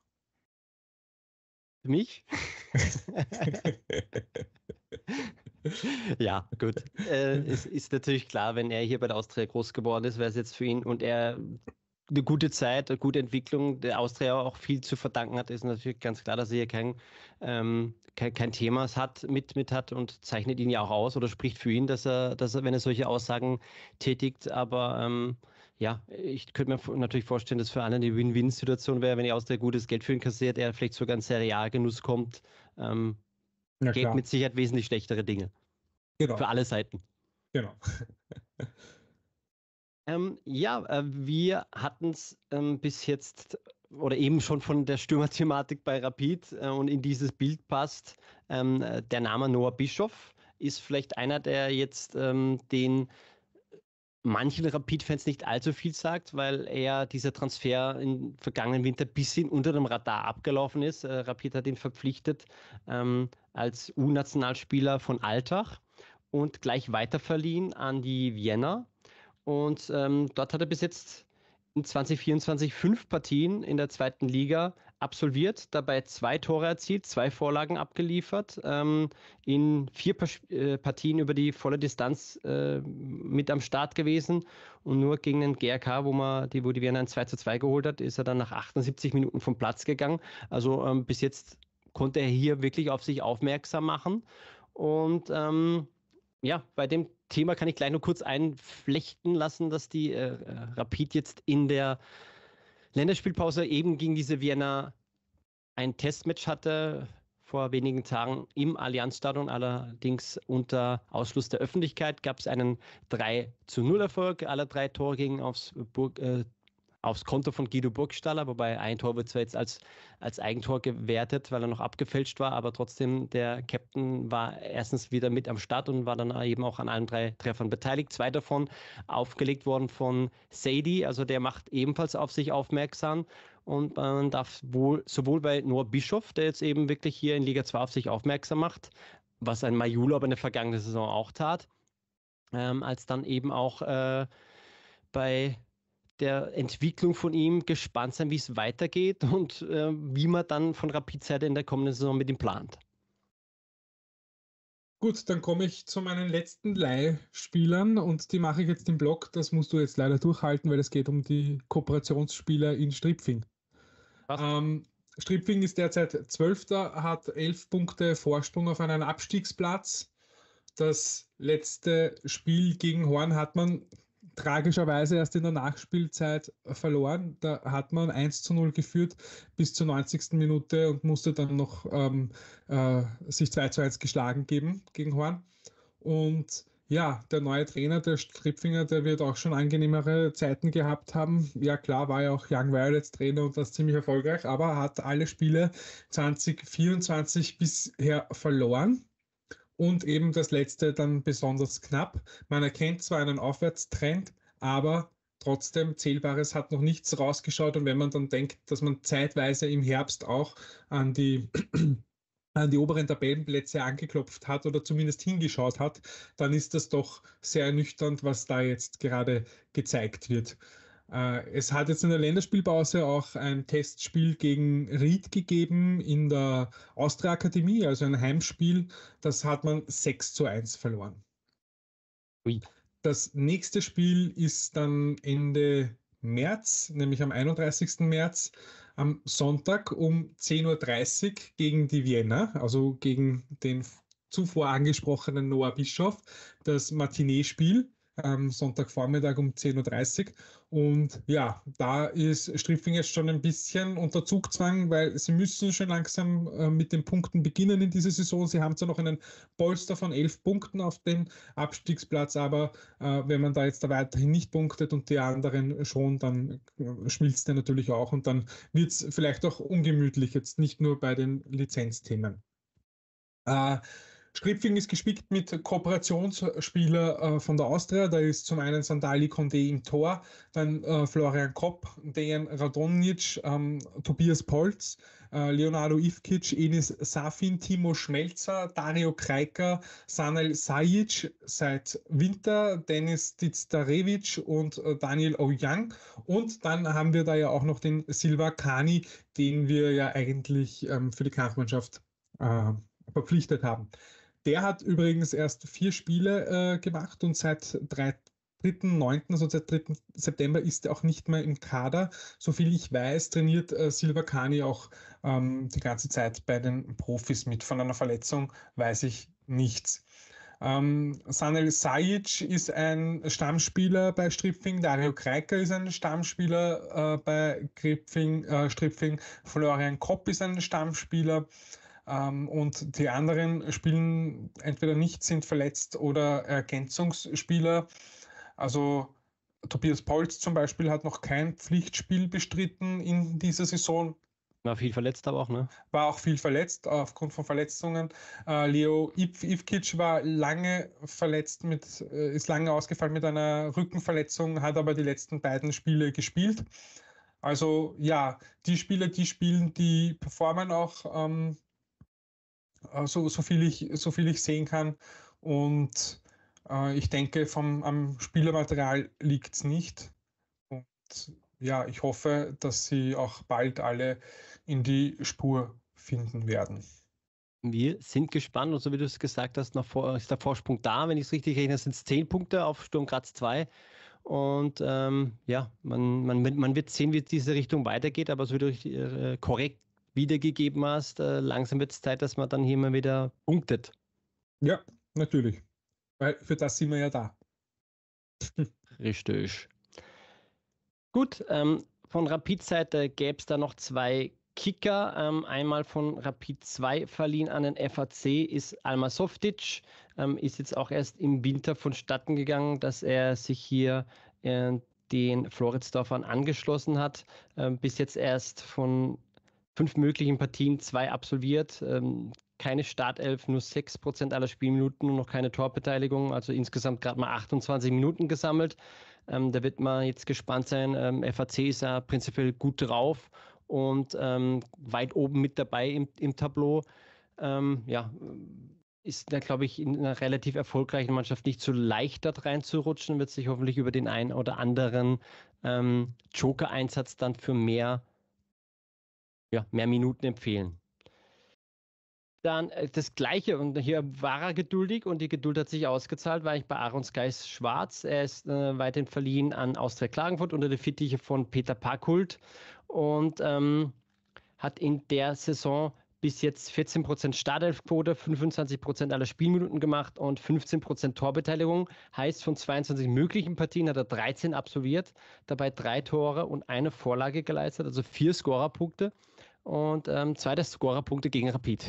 Für mich? ja, gut. Äh, es ist natürlich klar, wenn er hier bei der Austria groß geworden ist, wäre es jetzt für ihn und er eine gute Zeit, eine gute Entwicklung der Austria auch viel zu verdanken hat, ist natürlich ganz klar, dass er hier kein, ähm, kein, kein Thema hat, mit, mit hat und zeichnet ihn ja auch aus oder spricht für ihn, dass er, dass er wenn er solche Aussagen tätigt, aber ähm, ja, ich könnte mir natürlich vorstellen, dass für alle eine Win-Win-Situation wäre, wenn die Austria gutes Geld für ihn kassiert, er vielleicht sogar ein Serialgenuss kommt, ähm, ja, geht mit Sicherheit wesentlich schlechtere Dinge. Genau. Für alle Seiten. Genau. ähm, ja, äh, wir hatten es ähm, bis jetzt oder eben schon von der Stürmerthematik bei Rapid äh, und in dieses Bild passt ähm, der Name Noah Bischoff ist vielleicht einer, der jetzt ähm, den manchen Rapid-Fans nicht allzu viel sagt, weil er dieser Transfer im vergangenen Winter ein bisschen unter dem Radar abgelaufen ist. Äh, Rapid hat ihn verpflichtet ähm, als U-Nationalspieler von Altach und gleich weiterverliehen an die Vienna. Und ähm, dort hat er bis jetzt in 2024 fünf Partien in der zweiten Liga absolviert, dabei zwei Tore erzielt, zwei Vorlagen abgeliefert, ähm, in vier äh, Partien über die volle Distanz äh, mit am Start gewesen und nur gegen den GRK, wo man die, wo die Vienna ein 2 zu 2 geholt hat, ist er dann nach 78 Minuten vom Platz gegangen. Also ähm, bis jetzt konnte er hier wirklich auf sich aufmerksam machen und ähm, ja, bei dem Thema kann ich gleich nur kurz einflechten lassen, dass die äh, Rapid jetzt in der Länderspielpause eben gegen diese Vienna ein Testmatch hatte vor wenigen Tagen im Allianzstadion, allerdings unter Ausschluss der Öffentlichkeit gab es einen 3 zu 0 Erfolg. Alle drei Tore gingen aufs Burg, äh, aufs Konto von Guido Burgstaller, wobei ein Tor wird zwar jetzt als, als Eigentor gewertet, weil er noch abgefälscht war, aber trotzdem der Captain war erstens wieder mit am Start und war dann eben auch an allen drei Treffern beteiligt. Zwei davon aufgelegt worden von Sadie, also der macht ebenfalls auf sich aufmerksam. Und man darf wohl sowohl bei Noah Bischof, der jetzt eben wirklich hier in Liga 2 auf sich aufmerksam macht, was ein Majulo aber in der vergangenen Saison auch tat, ähm, als dann eben auch äh, bei der Entwicklung von ihm gespannt sein, wie es weitergeht und äh, wie man dann von Rapid-Seite in der kommenden Saison mit ihm plant. Gut, dann komme ich zu meinen letzten Leihspielern und die mache ich jetzt im Blog. Das musst du jetzt leider durchhalten, weil es geht um die Kooperationsspieler in Stripfing. Ähm, Stripfing ist derzeit Zwölfter, hat elf Punkte Vorsprung auf einen Abstiegsplatz. Das letzte Spiel gegen Horn hat man tragischerweise erst in der Nachspielzeit verloren. Da hat man 1 zu 0 geführt bis zur 90. Minute und musste dann noch ähm, äh, sich 2 zu 1 geschlagen geben gegen Horn. Und ja, der neue Trainer, der Stripfinger, der wird auch schon angenehmere Zeiten gehabt haben. Ja, klar, war ja auch Young Violets Trainer und das ziemlich erfolgreich, aber hat alle Spiele 2024 bisher verloren und eben das letzte dann besonders knapp. Man erkennt zwar einen Aufwärtstrend, aber trotzdem Zählbares hat noch nichts rausgeschaut. Und wenn man dann denkt, dass man zeitweise im Herbst auch an die an die oberen Tabellenplätze angeklopft hat oder zumindest hingeschaut hat, dann ist das doch sehr ernüchternd, was da jetzt gerade gezeigt wird. Äh, es hat jetzt in der Länderspielpause auch ein Testspiel gegen Ried gegeben in der Austria Akademie, also ein Heimspiel. Das hat man 6 zu 1 verloren. Ui. Das nächste Spiel ist dann Ende März, nämlich am 31. März, am Sonntag um 10.30 Uhr gegen die Vienna, also gegen den zuvor angesprochenen Noah Bischof, das Matinee-Spiel am Sonntagvormittag um 10.30 Uhr. Und ja, da ist Striffing jetzt schon ein bisschen unter Zugzwang, weil sie müssen schon langsam äh, mit den Punkten beginnen in dieser Saison. Sie haben zwar noch einen Polster von elf Punkten auf dem Abstiegsplatz, aber äh, wenn man da jetzt da weiterhin nicht punktet und die anderen schon, dann äh, schmilzt der natürlich auch und dann wird es vielleicht auch ungemütlich, jetzt nicht nur bei den Lizenzthemen. Äh, Stripfing ist gespickt mit Kooperationsspieler äh, von der Austria. Da ist zum einen Sandali Condé im Tor, dann äh, Florian Kopp, Dejan Radonjic, ähm, Tobias Polz, äh, Leonardo Ivkic, Enis Safin, Timo Schmelzer, Dario Kreiker, Sanel Sajic seit Winter, Denis Dizdarevic und äh, Daniel Ouyang. Und dann haben wir da ja auch noch den Silva Kani, den wir ja eigentlich ähm, für die Kampfmannschaft äh, verpflichtet haben. Der hat übrigens erst vier Spiele äh, gemacht und seit 3.9., also seit 3. September ist er auch nicht mehr im Kader. Soviel ich weiß, trainiert äh, Silva Kani auch ähm, die ganze Zeit bei den Profis mit. Von einer Verletzung weiß ich nichts. Ähm, Sanel Sajic ist ein Stammspieler bei Stripfing, Dario Kreiker ist ein Stammspieler äh, bei äh, Stripfing, Florian Kopp ist ein Stammspieler ähm, und die anderen spielen entweder nicht, sind verletzt oder Ergänzungsspieler. Also Tobias Polz zum Beispiel hat noch kein Pflichtspiel bestritten in dieser Saison. War viel verletzt aber auch, ne? War auch viel verletzt aufgrund von Verletzungen. Äh, Leo Iv Ivkic war lange verletzt, mit, äh, ist lange ausgefallen mit einer Rückenverletzung, hat aber die letzten beiden Spiele gespielt. Also ja, die Spieler, die spielen, die performen auch, ähm, äh, so, so, viel ich, so viel ich sehen kann. Und äh, ich denke, vom, am Spielermaterial liegt es nicht. Und ja, ich hoffe, dass sie auch bald alle in die Spur finden werden. Wir sind gespannt und so wie du es gesagt hast, vor, ist der Vorsprung da. Wenn ich es richtig rechne, sind es zehn Punkte auf Sturm Graz 2. Und ähm, ja, man, man, man wird sehen, wie diese Richtung weitergeht, aber so wie du äh, korrekt wiedergegeben hast, äh, langsam wird es Zeit, dass man dann hier mal wieder punktet. Ja, natürlich. Weil für das sind wir ja da. Richtig. Gut, ähm, von Rapid-Seite gäbe es da noch zwei Kicker, ähm, einmal von Rapid 2 verliehen an den FAC, ist Alma Softic. Ähm, ist jetzt auch erst im Winter vonstatten gegangen, dass er sich hier äh, den Floridsdorfern angeschlossen hat. Ähm, bis jetzt erst von fünf möglichen Partien zwei absolviert. Ähm, keine Startelf, nur 6% aller Spielminuten und noch keine Torbeteiligung, also insgesamt gerade mal 28 Minuten gesammelt. Ähm, da wird man jetzt gespannt sein. Ähm, FAC ist ja prinzipiell gut drauf und ähm, weit oben mit dabei im, im Tableau. Ähm, ja, ist da, glaube ich, in einer relativ erfolgreichen Mannschaft nicht so leicht dort reinzurutschen, wird sich hoffentlich über den einen oder anderen ähm, Joker-Einsatz dann für mehr, ja, mehr Minuten empfehlen. Dann äh, das Gleiche, und hier war er geduldig und die Geduld hat sich ausgezahlt, war ich bei Aaron Skies Schwarz. Er ist äh, weiterhin verliehen an Austria Klagenfurt unter der Fittiche von Peter Parkhult und ähm, hat in der Saison bis jetzt 14% Startelfquote, 25% aller Spielminuten gemacht und 15% Torbeteiligung. Heißt, von 22 möglichen Partien hat er 13 absolviert, dabei drei Tore und eine Vorlage geleistet, also vier Scorerpunkte und ähm, zweiter Scorerpunkte gegen Rapid.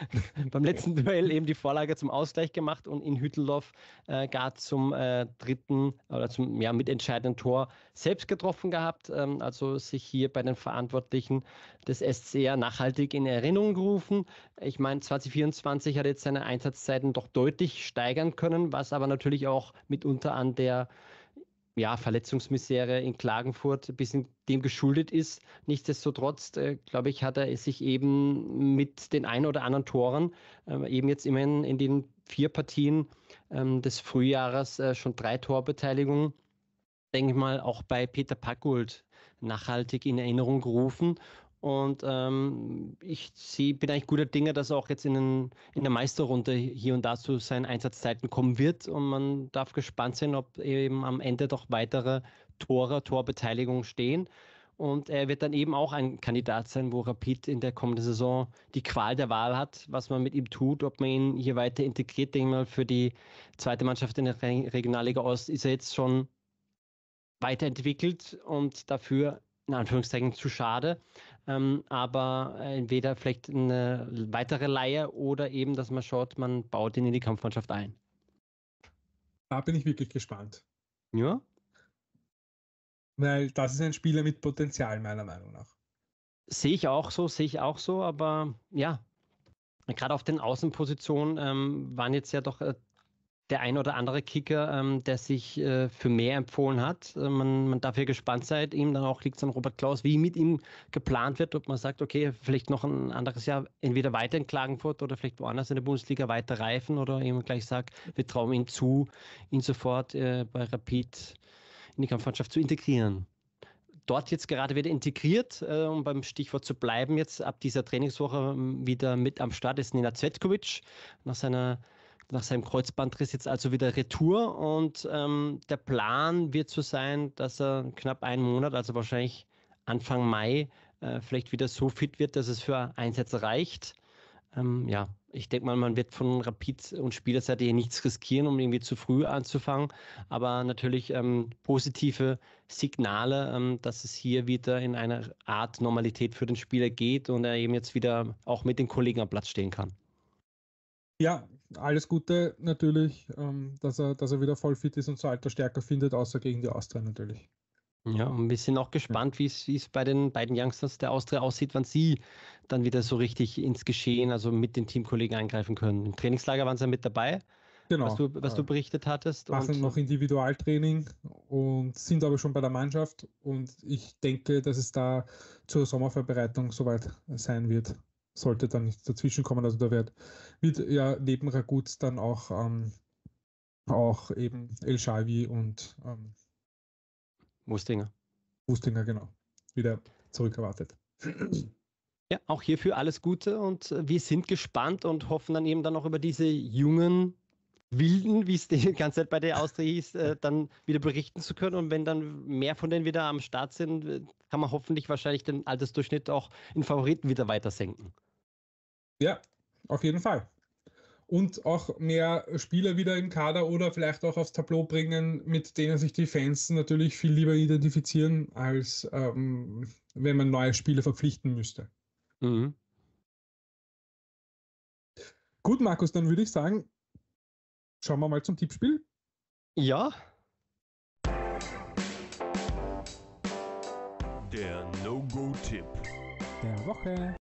Beim letzten Duell eben die Vorlage zum Ausgleich gemacht und in Hütteldorf äh, gar zum äh, dritten oder zum ja, mitentscheidenden Tor selbst getroffen gehabt. Ähm, also sich hier bei den Verantwortlichen des SCR nachhaltig in Erinnerung gerufen. Ich meine, 2024 hat jetzt seine Einsatzzeiten doch deutlich steigern können, was aber natürlich auch mitunter an der ja, Verletzungsmisere in Klagenfurt ein bisschen dem geschuldet ist. Nichtsdestotrotz, äh, glaube ich, hat er sich eben mit den ein oder anderen Toren, äh, eben jetzt immerhin in den vier Partien ähm, des Frühjahres äh, schon drei Torbeteiligungen, denke ich mal, auch bei Peter Packold nachhaltig in Erinnerung gerufen. Und ähm, ich seh, bin eigentlich guter Dinge, dass er auch jetzt in, den, in der Meisterrunde hier und da zu seinen Einsatzzeiten kommen wird. Und man darf gespannt sein, ob eben am Ende doch weitere Tore, Torbeteiligungen stehen. Und er wird dann eben auch ein Kandidat sein, wo Rapid in der kommenden Saison die Qual der Wahl hat, was man mit ihm tut, ob man ihn hier weiter integriert. Denke mal, für die zweite Mannschaft in der Regionalliga Ost ist er jetzt schon weiterentwickelt und dafür in Anführungszeichen zu schade. Ähm, aber entweder vielleicht eine weitere Leihe oder eben, dass man schaut, man baut ihn in die Kampfmannschaft ein. Da bin ich wirklich gespannt. Ja. Weil das ist ein Spieler mit Potenzial, meiner Meinung nach. Sehe ich auch so, sehe ich auch so, aber ja, gerade auf den Außenpositionen ähm, waren jetzt ja doch äh, der ein oder andere Kicker, ähm, der sich äh, für mehr empfohlen hat. Äh, man, man darf hier gespannt sein. Ihm dann auch liegt es an Robert Klaus, wie mit ihm geplant wird, ob man sagt, okay, vielleicht noch ein anderes Jahr entweder weiter in Klagenfurt oder vielleicht woanders in der Bundesliga weiter reifen oder eben gleich sagt, wir trauen ihm zu, ihn sofort äh, bei Rapid in die Kampfmannschaft zu integrieren. dort jetzt gerade wieder integriert, äh, um beim Stichwort zu bleiben, jetzt ab dieser Trainingswoche ähm, wieder mit am Start ist Nina Cvetkovic nach seiner nach seinem Kreuzbandriss jetzt also wieder Retour und ähm, der Plan wird so sein, dass er knapp einen Monat, also wahrscheinlich Anfang Mai, äh, vielleicht wieder so fit wird, dass es für Einsätze reicht. Ähm, ja, ich denke mal, man wird von Rapid und Spielerseite hier nichts riskieren, um irgendwie zu früh anzufangen. Aber natürlich ähm, positive Signale, ähm, dass es hier wieder in einer Art Normalität für den Spieler geht und er eben jetzt wieder auch mit den Kollegen am Platz stehen kann. Ja, alles Gute natürlich, ähm, dass, er, dass er wieder voll fit ist und so alter Stärker findet, außer gegen die Austria natürlich. Ja, und wir sind auch gespannt, wie es bei den beiden Youngsters der Austria aussieht, wann sie dann wieder so richtig ins Geschehen, also mit den Teamkollegen eingreifen können. Im Trainingslager waren sie ja mit dabei, genau. was, du, was du berichtet hattest. Machen noch Individualtraining und sind aber schon bei der Mannschaft und ich denke, dass es da zur Sommervorbereitung soweit sein wird. Sollte dann nichts dazwischen kommen. Also da wird, wird ja neben Ragut dann auch, ähm, auch eben El Shavi und ähm, Mustinger. Mustinger, genau. Wieder zurückerwartet. Ja, auch hierfür alles Gute und äh, wir sind gespannt und hoffen dann eben dann auch über diese jungen Wilden, wie es die ganze Zeit bei der Austria hieß, äh, dann wieder berichten zu können. Und wenn dann mehr von denen wieder am Start sind, äh, kann man hoffentlich wahrscheinlich den Altersdurchschnitt auch in Favoriten wieder weiter senken. Ja, auf jeden Fall und auch mehr Spieler wieder im Kader oder vielleicht auch aufs Tableau bringen, mit denen sich die Fans natürlich viel lieber identifizieren, als ähm, wenn man neue Spieler verpflichten müsste. Mhm. Gut, Markus, dann würde ich sagen, schauen wir mal zum Tippspiel. Ja. Der No-Go-Tipp der Woche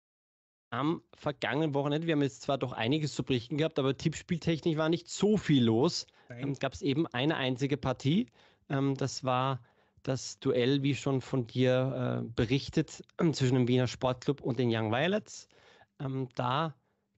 am vergangenen Wochenende. Wir haben jetzt zwar doch einiges zu berichten gehabt, aber Tippspieltechnisch war nicht so viel los. Ähm, es gab eben eine einzige Partie. Ähm, das war das Duell, wie schon von dir äh, berichtet, äh, zwischen dem Wiener Sportclub und den Young Violets. Ähm, da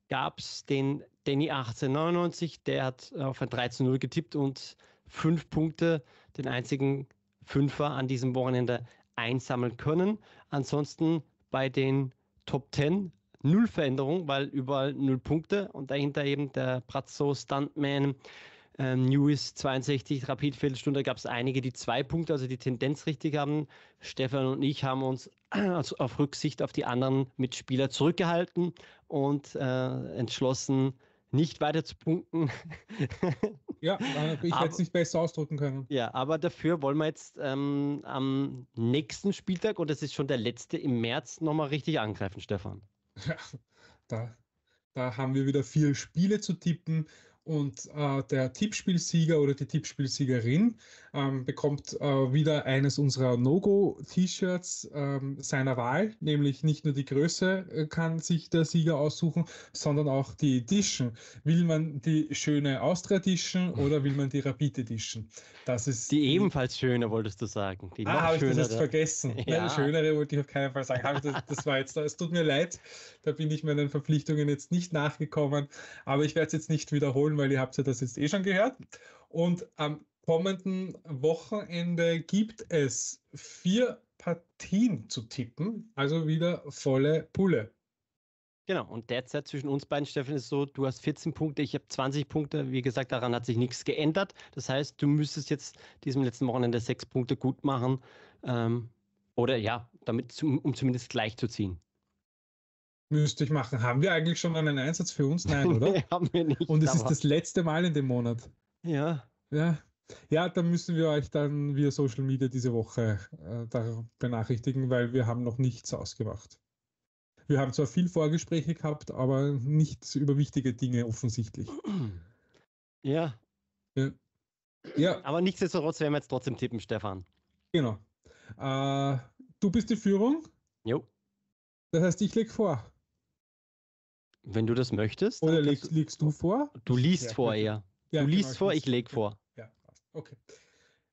gab es den Danny 1899, der hat auf ein 13-0 getippt und fünf Punkte, den einzigen Fünfer an diesem Wochenende einsammeln können. Ansonsten bei den Top 10 null Veränderung, weil überall null Punkte und dahinter eben der Brazzo Stuntman. Ähm, News 62, Rapidviertelstunde gab es einige, die zwei Punkte, also die Tendenz richtig haben. Stefan und ich haben uns also auf Rücksicht auf die anderen Mitspieler zurückgehalten und äh, entschlossen, nicht weiter zu punkten. ja, ich hätte es nicht besser ausdrücken können. Ja, aber dafür wollen wir jetzt ähm, am nächsten Spieltag, und das ist schon der letzte im März, nochmal richtig angreifen, Stefan. Ja, da, da haben wir wieder vier Spiele zu tippen und äh, der Tippspielsieger oder die Tippspielsiegerin ähm, bekommt äh, wieder eines unserer No-Go-T-Shirts ähm, seiner Wahl, nämlich nicht nur die Größe äh, kann sich der Sieger aussuchen, sondern auch die Edition. Will man die schöne Austria Edition oder will man die Rapid Edition? Das ist die, ebenfalls schöne, wolltest du sagen. Die ah, habe ich das jetzt vergessen. Ja. Nein, schönere wollte ich auf keinen Fall sagen. Das, das, war jetzt, es tut mir leid, da bin ich meinen Verpflichtungen jetzt nicht nachgekommen, aber ich werde es jetzt nicht wiederholen, weil ihr habt ja das jetzt eh schon gehört. Und am kommenden Wochenende gibt es vier Partien zu tippen, also wieder volle Pulle. Genau, und derzeit zwischen uns beiden, Steffen, ist so, du hast 14 Punkte, ich habe 20 Punkte. Wie gesagt, daran hat sich nichts geändert. Das heißt, du müsstest jetzt diesem letzten Wochenende sechs Punkte gut machen. Ähm, oder ja, damit, um zumindest gleich zu ziehen. Müsste ich machen. Haben wir eigentlich schon einen Einsatz für uns? Nein, oder? nee, haben wir nicht. Und es ist das letzte Mal in dem Monat. Ja. Ja. Ja, dann müssen wir euch dann via Social Media diese Woche äh, benachrichtigen, weil wir haben noch nichts ausgemacht. Wir haben zwar viel Vorgespräche gehabt, aber nichts über wichtige Dinge offensichtlich. Ja. Ja. ja. Aber nichtsdestotrotz werden wir jetzt trotzdem tippen, Stefan. Genau. Äh, du bist die Führung. Jo. Das heißt, ich lege vor. Wenn du das möchtest. Oder legst, legst, du vor? Du liest ja, vor eher. Ja, du liest genau, vor, ich lege vor. Ja, okay.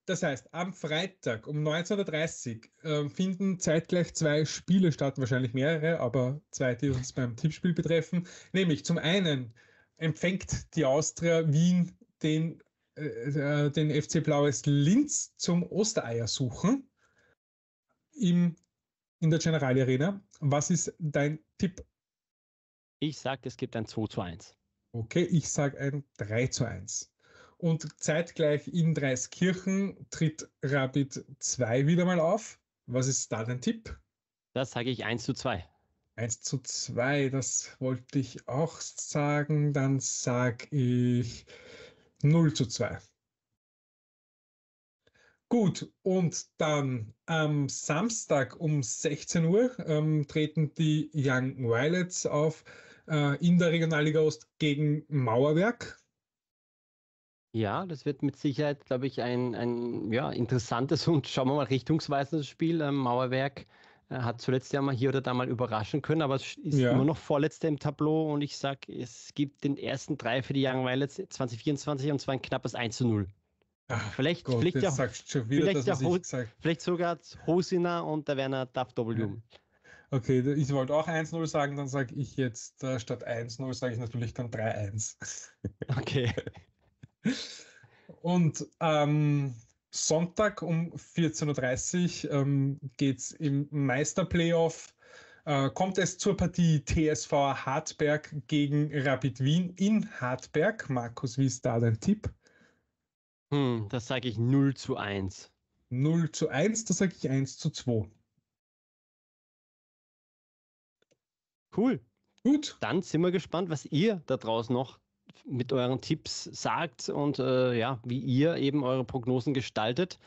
Das heißt, am Freitag um 19.30 Uhr äh, finden zeitgleich zwei Spiele statt, wahrscheinlich mehrere, aber zwei, die uns beim Tippspiel betreffen. Nämlich zum einen empfängt die Austria Wien den, äh, den FC Blaues Linz zum Ostereier suchen im, in der Generali Arena. Was ist dein Tipp? Ich sage, es gibt ein 2 zu 1. Okay, ich sage ein 3 zu 1. Und zeitgleich in Dreiskirchen tritt Rapid 2 wieder mal auf. Was ist da dein Tipp? Das sage ich 1 zu 2. 1 zu 2, das wollte ich auch sagen. Dann sage ich 0 zu 2. Gut, und dann am Samstag um 16 Uhr ähm, treten die Young Violets auf äh, in der Regionalliga Ost gegen Mauerwerk. Ja, das wird mit Sicherheit, glaube ich, ein, ein ja, interessantes und schauen wir mal richtungsweisendes Spiel. Ähm, Mauerwerk er hat zuletzt ja mal hier oder da mal überraschen können, aber es ist ja. immer noch Vorletzter im Tableau und ich sage, es gibt den ersten drei für die Young Violets 2024 und zwar ein knappes 1 zu 0. Ach, vielleicht, Gott, vielleicht, ja, vielleicht, das, Ho vielleicht sogar Hosina und der Werner Duff W. Ja. Okay, ich wollte auch 1-0 sagen, dann sage ich jetzt äh, statt 1-0 sage ich natürlich dann 3-1. Okay. Und ähm, Sonntag um 14.30 Uhr ähm, geht es im Meisterplayoff. Äh, kommt es zur Partie TSV Hartberg gegen Rapid Wien in Hartberg. Markus, wie ist da dein Tipp? Hm, das sage ich 0 zu 1. 0 zu 1, das sage ich 1 zu 2. Cool. Gut. Dann sind wir gespannt, was ihr da draußen noch mit euren Tipps sagt und äh, ja, wie ihr eben eure Prognosen gestaltet.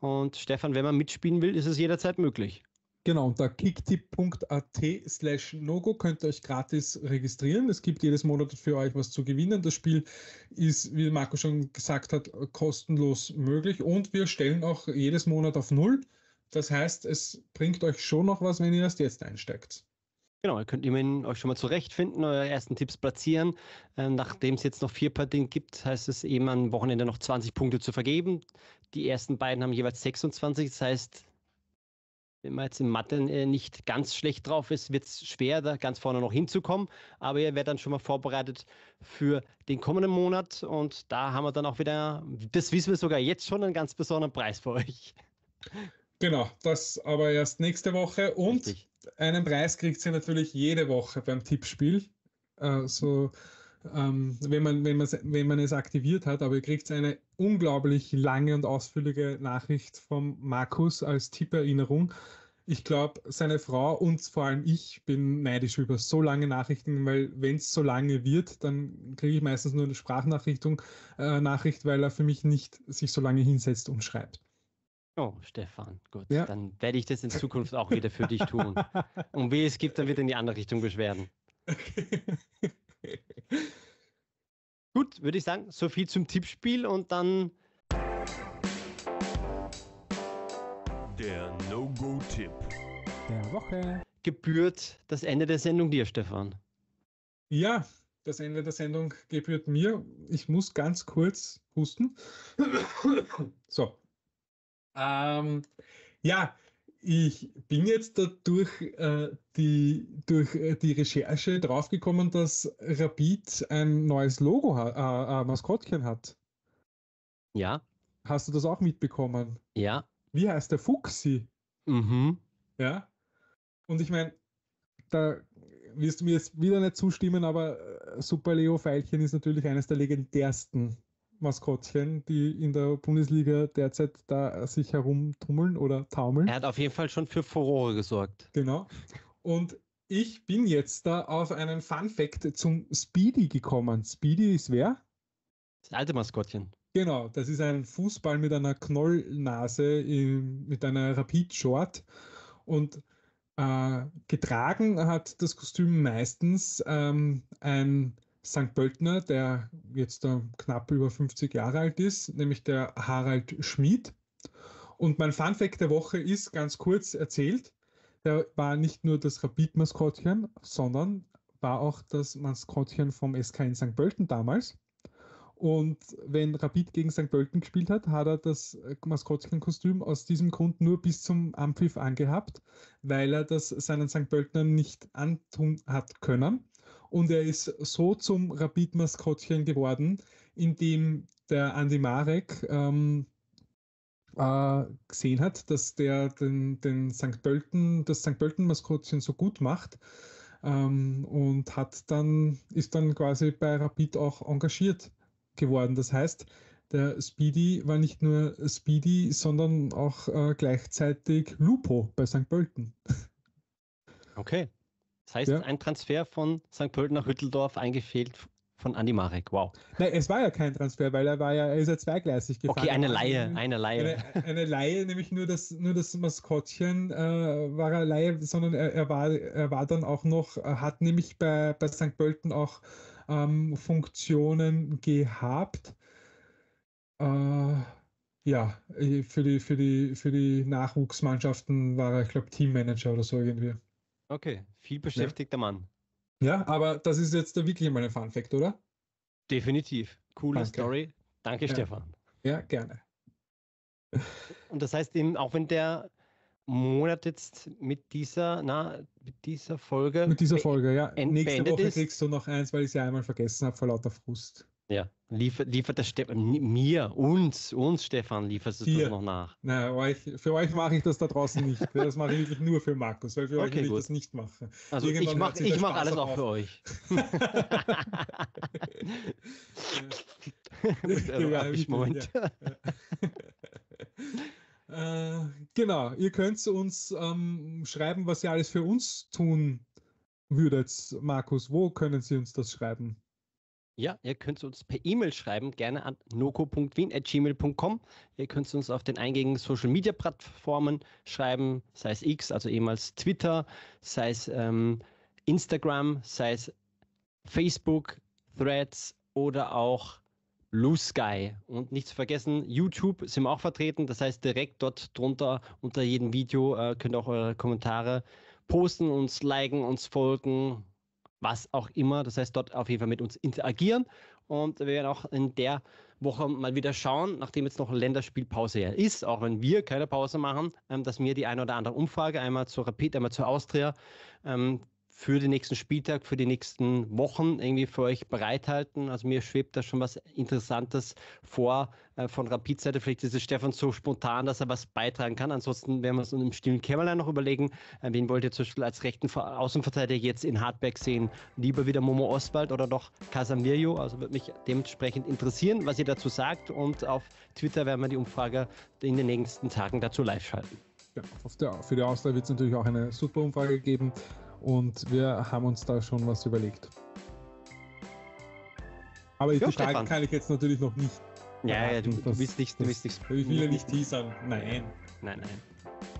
Und Stefan, wenn man mitspielen will, ist es jederzeit möglich. Genau, unter kicktipp.at slash nogo könnt ihr euch gratis registrieren. Es gibt jedes Monat für euch was zu gewinnen. Das Spiel ist, wie Marco schon gesagt hat, kostenlos möglich und wir stellen auch jedes Monat auf Null. Das heißt, es bringt euch schon noch was, wenn ihr erst jetzt einsteigt. Genau, ihr könnt euch schon mal zurechtfinden, eure ersten Tipps platzieren. Ähm, Nachdem es jetzt noch vier Partien gibt, heißt es eben am Wochenende noch 20 Punkte zu vergeben. Die ersten beiden haben jeweils 26. Das heißt, wenn man jetzt in Mathe äh, nicht ganz schlecht drauf ist, wird es schwer, da ganz vorne noch hinzukommen. Aber ihr werdet dann schon mal vorbereitet für den kommenden Monat. Und da haben wir dann auch wieder, das wissen wir sogar jetzt schon, einen ganz besonderen Preis für euch. Genau, das aber erst nächste Woche. Und Richtig einen Preis kriegt sie natürlich jede Woche beim Tippspiel. Also, ähm, wenn, man, wenn, man, wenn man es aktiviert hat, aber ihr kriegt eine unglaublich lange und ausführliche Nachricht vom Markus als Tipperinnerung. Ich glaube, seine Frau und vor allem ich bin neidisch über so lange Nachrichten, weil wenn es so lange wird, dann kriege ich meistens nur eine Sprachnachrichtung, äh, Nachricht, weil er für mich nicht sich so lange hinsetzt und schreibt. Oh, Stefan, gut. Ja. Dann werde ich das in Zukunft auch wieder für dich tun. Und wie es gibt, dann wird in die andere Richtung Beschwerden. Gut, würde ich sagen, so viel zum Tippspiel und dann. Der No-Go-Tipp der Woche. Gebührt das Ende der Sendung dir, Stefan? Ja, das Ende der Sendung gebührt mir. Ich muss ganz kurz husten. so. Ähm, ja, ich bin jetzt durch, äh, die, durch äh, die Recherche draufgekommen, dass Rapid ein neues Logo, hat, äh, äh, Maskottchen hat. Ja. Hast du das auch mitbekommen? Ja. Wie heißt der Fuchsi? Mhm. Ja. Und ich meine, da wirst du mir jetzt wieder nicht zustimmen, aber äh, Super Leo Veilchen ist natürlich eines der legendärsten Maskottchen, die in der Bundesliga derzeit da sich herumtummeln oder taumeln. Er hat auf jeden Fall schon für Furore gesorgt. Genau. Und ich bin jetzt da auf einen Fun Fact zum Speedy gekommen. Speedy ist wer? Das alte Maskottchen. Genau, das ist ein Fußball mit einer Knollnase, mit einer Rapid-Short. Und äh, getragen hat das Kostüm meistens ähm, ein St. Pöltner, der jetzt äh, knapp über 50 Jahre alt ist, nämlich der Harald Schmid. Und mein Funfact der Woche ist ganz kurz erzählt, der war nicht nur das Rapid-Maskottchen, sondern war auch das Maskottchen vom SK in St. Pölten damals. Und wenn Rapid gegen St. Pölten gespielt hat, hat er das Maskottchenkostüm aus diesem Grund nur bis zum Anpfiff angehabt, weil er das seinen St. Pöltnern nicht antun hat können. Und er ist so zum Rapid-Maskottchen geworden, indem der Andi Marek ähm, äh, gesehen hat, dass der den, den St. Pölten, das St. Pölten-Maskottchen so gut macht ähm, und hat dann, ist dann quasi bei Rapid auch engagiert geworden. Das heißt, der Speedy war nicht nur Speedy, sondern auch äh, gleichzeitig Lupo bei St. Pölten. Okay. Das heißt, Ja. ein Transfer von St. Pölten nach Hütteldorf eingefehlt von Andi Marek. Wow. Nein, es war ja kein Transfer, weil er war ja, er ist ja zweigleisig gefahren. Okay, eine war Laie, eine Laie. Eine, eine Laie, nämlich nur das, nur das Maskottchen äh, war er Laie, sondern er, er, war, er war dann auch noch, er hat nämlich bei, bei St. Pölten auch ähm, Funktionen gehabt. Äh, ja, äh, für die, für, die, für die Nachwuchsmannschaften war er, ich glaube, Teammanager oder so irgendwie. Okay, viel beschäftigter Mann. Ja, aber das ist jetzt wirklich mal ein Fun Fact, oder? Definitiv. Coole Danke. Story. Danke, Ja. Stefan. Ja, gerne. Und das heißt eben, auch wenn der Monat jetzt mit dieser, na, mit dieser Folge. Mit dieser Folge, ja. Nächste Woche ist. kriegst du noch eins, weil ich es ja einmal vergessen habe vor lauter Frust. Ja, liefert, liefert der Stefan, mir, uns, uns, Stefan, lieferst du das noch nach. Nein, euch, für euch mache ich das da draußen nicht. Das mache ich wirklich nur für Markus, weil für euch Okay, will ich gut. das nicht machen. Also ich Irgendwann mache hört sich ich mach alles auch auf. für euch. Ja, Abwisch- Moment. Äh, genau, ihr könnt uns ähm, schreiben, was ihr alles für uns tun würdet. Markus, wo können Sie uns das schreiben? Ja, ihr könnt uns per E-Mail schreiben, gerne an noco.wien.gmail.com. Ihr könnt uns auf den eingängigen Social Media Plattformen schreiben, sei es X, also ehemals Twitter, sei es ähm, Instagram, sei es Facebook, Threads oder auch Blue Sky. Und nicht zu vergessen, YouTube sind wir auch vertreten. Das heißt, direkt dort drunter unter jedem Video äh, könnt ihr auch eure Kommentare posten, uns liken, uns folgen, was auch immer. Das heißt, dort auf jeden Fall mit uns interagieren. Und wir werden auch in der Woche mal wieder schauen, nachdem jetzt noch Länderspielpause ist, auch wenn wir keine Pause machen, ähm, dass wir die eine oder andere Umfrage einmal zur Rapid, einmal zur Austria ähm, für den nächsten Spieltag, für die nächsten Wochen irgendwie für euch bereithalten. Also mir schwebt da schon was Interessantes vor äh, von Rapid-Seite. Vielleicht ist es Stefan so spontan, dass er was beitragen kann. Ansonsten werden wir uns im stillen Kämmerlein noch überlegen, äh, wen wollt ihr zum Beispiel als rechten Ver- Außenverteidiger jetzt in Hartberg sehen? Lieber wieder Momo Oswald oder doch Casamirjo? Also würde mich dementsprechend interessieren, was ihr dazu sagt. Und auf Twitter werden wir die Umfrage in den nächsten Tagen dazu live schalten. Ja, der, für die Austria wird es natürlich auch eine super Umfrage geben und wir haben uns da schon was überlegt. Aber Ja, die Frage Stefan. kann ich jetzt natürlich noch nicht. Ja, ja, du, du Das- willst nicht, du willst nichts. Ich will ja nicht teasern. Nein. Nein, nein.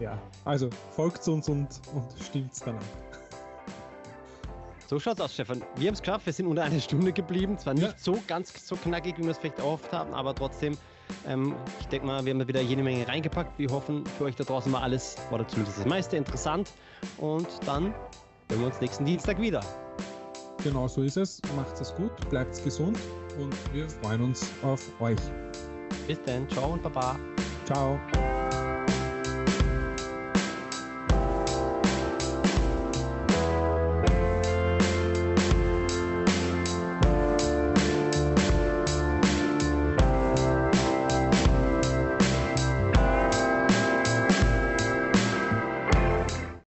Ja. Also folgt uns und, und stimmt's dann ab. So schaut's aus, Stefan. Wir haben es geschafft. Wir sind unter einer Stunde geblieben. Zwar nicht Ja. so ganz so knackig, wie wir es vielleicht erhofft haben, aber trotzdem, ähm, ich denke mal, wir haben wieder jede Menge reingepackt. Wir hoffen, für euch da draußen war alles, oder zumindest das meiste, interessant. Und dann hören wir uns nächsten Dienstag wieder. Genau so ist es. Macht's es gut, bleibt's gesund und wir freuen uns auf euch. Bis dann. Ciao und Baba. Ciao.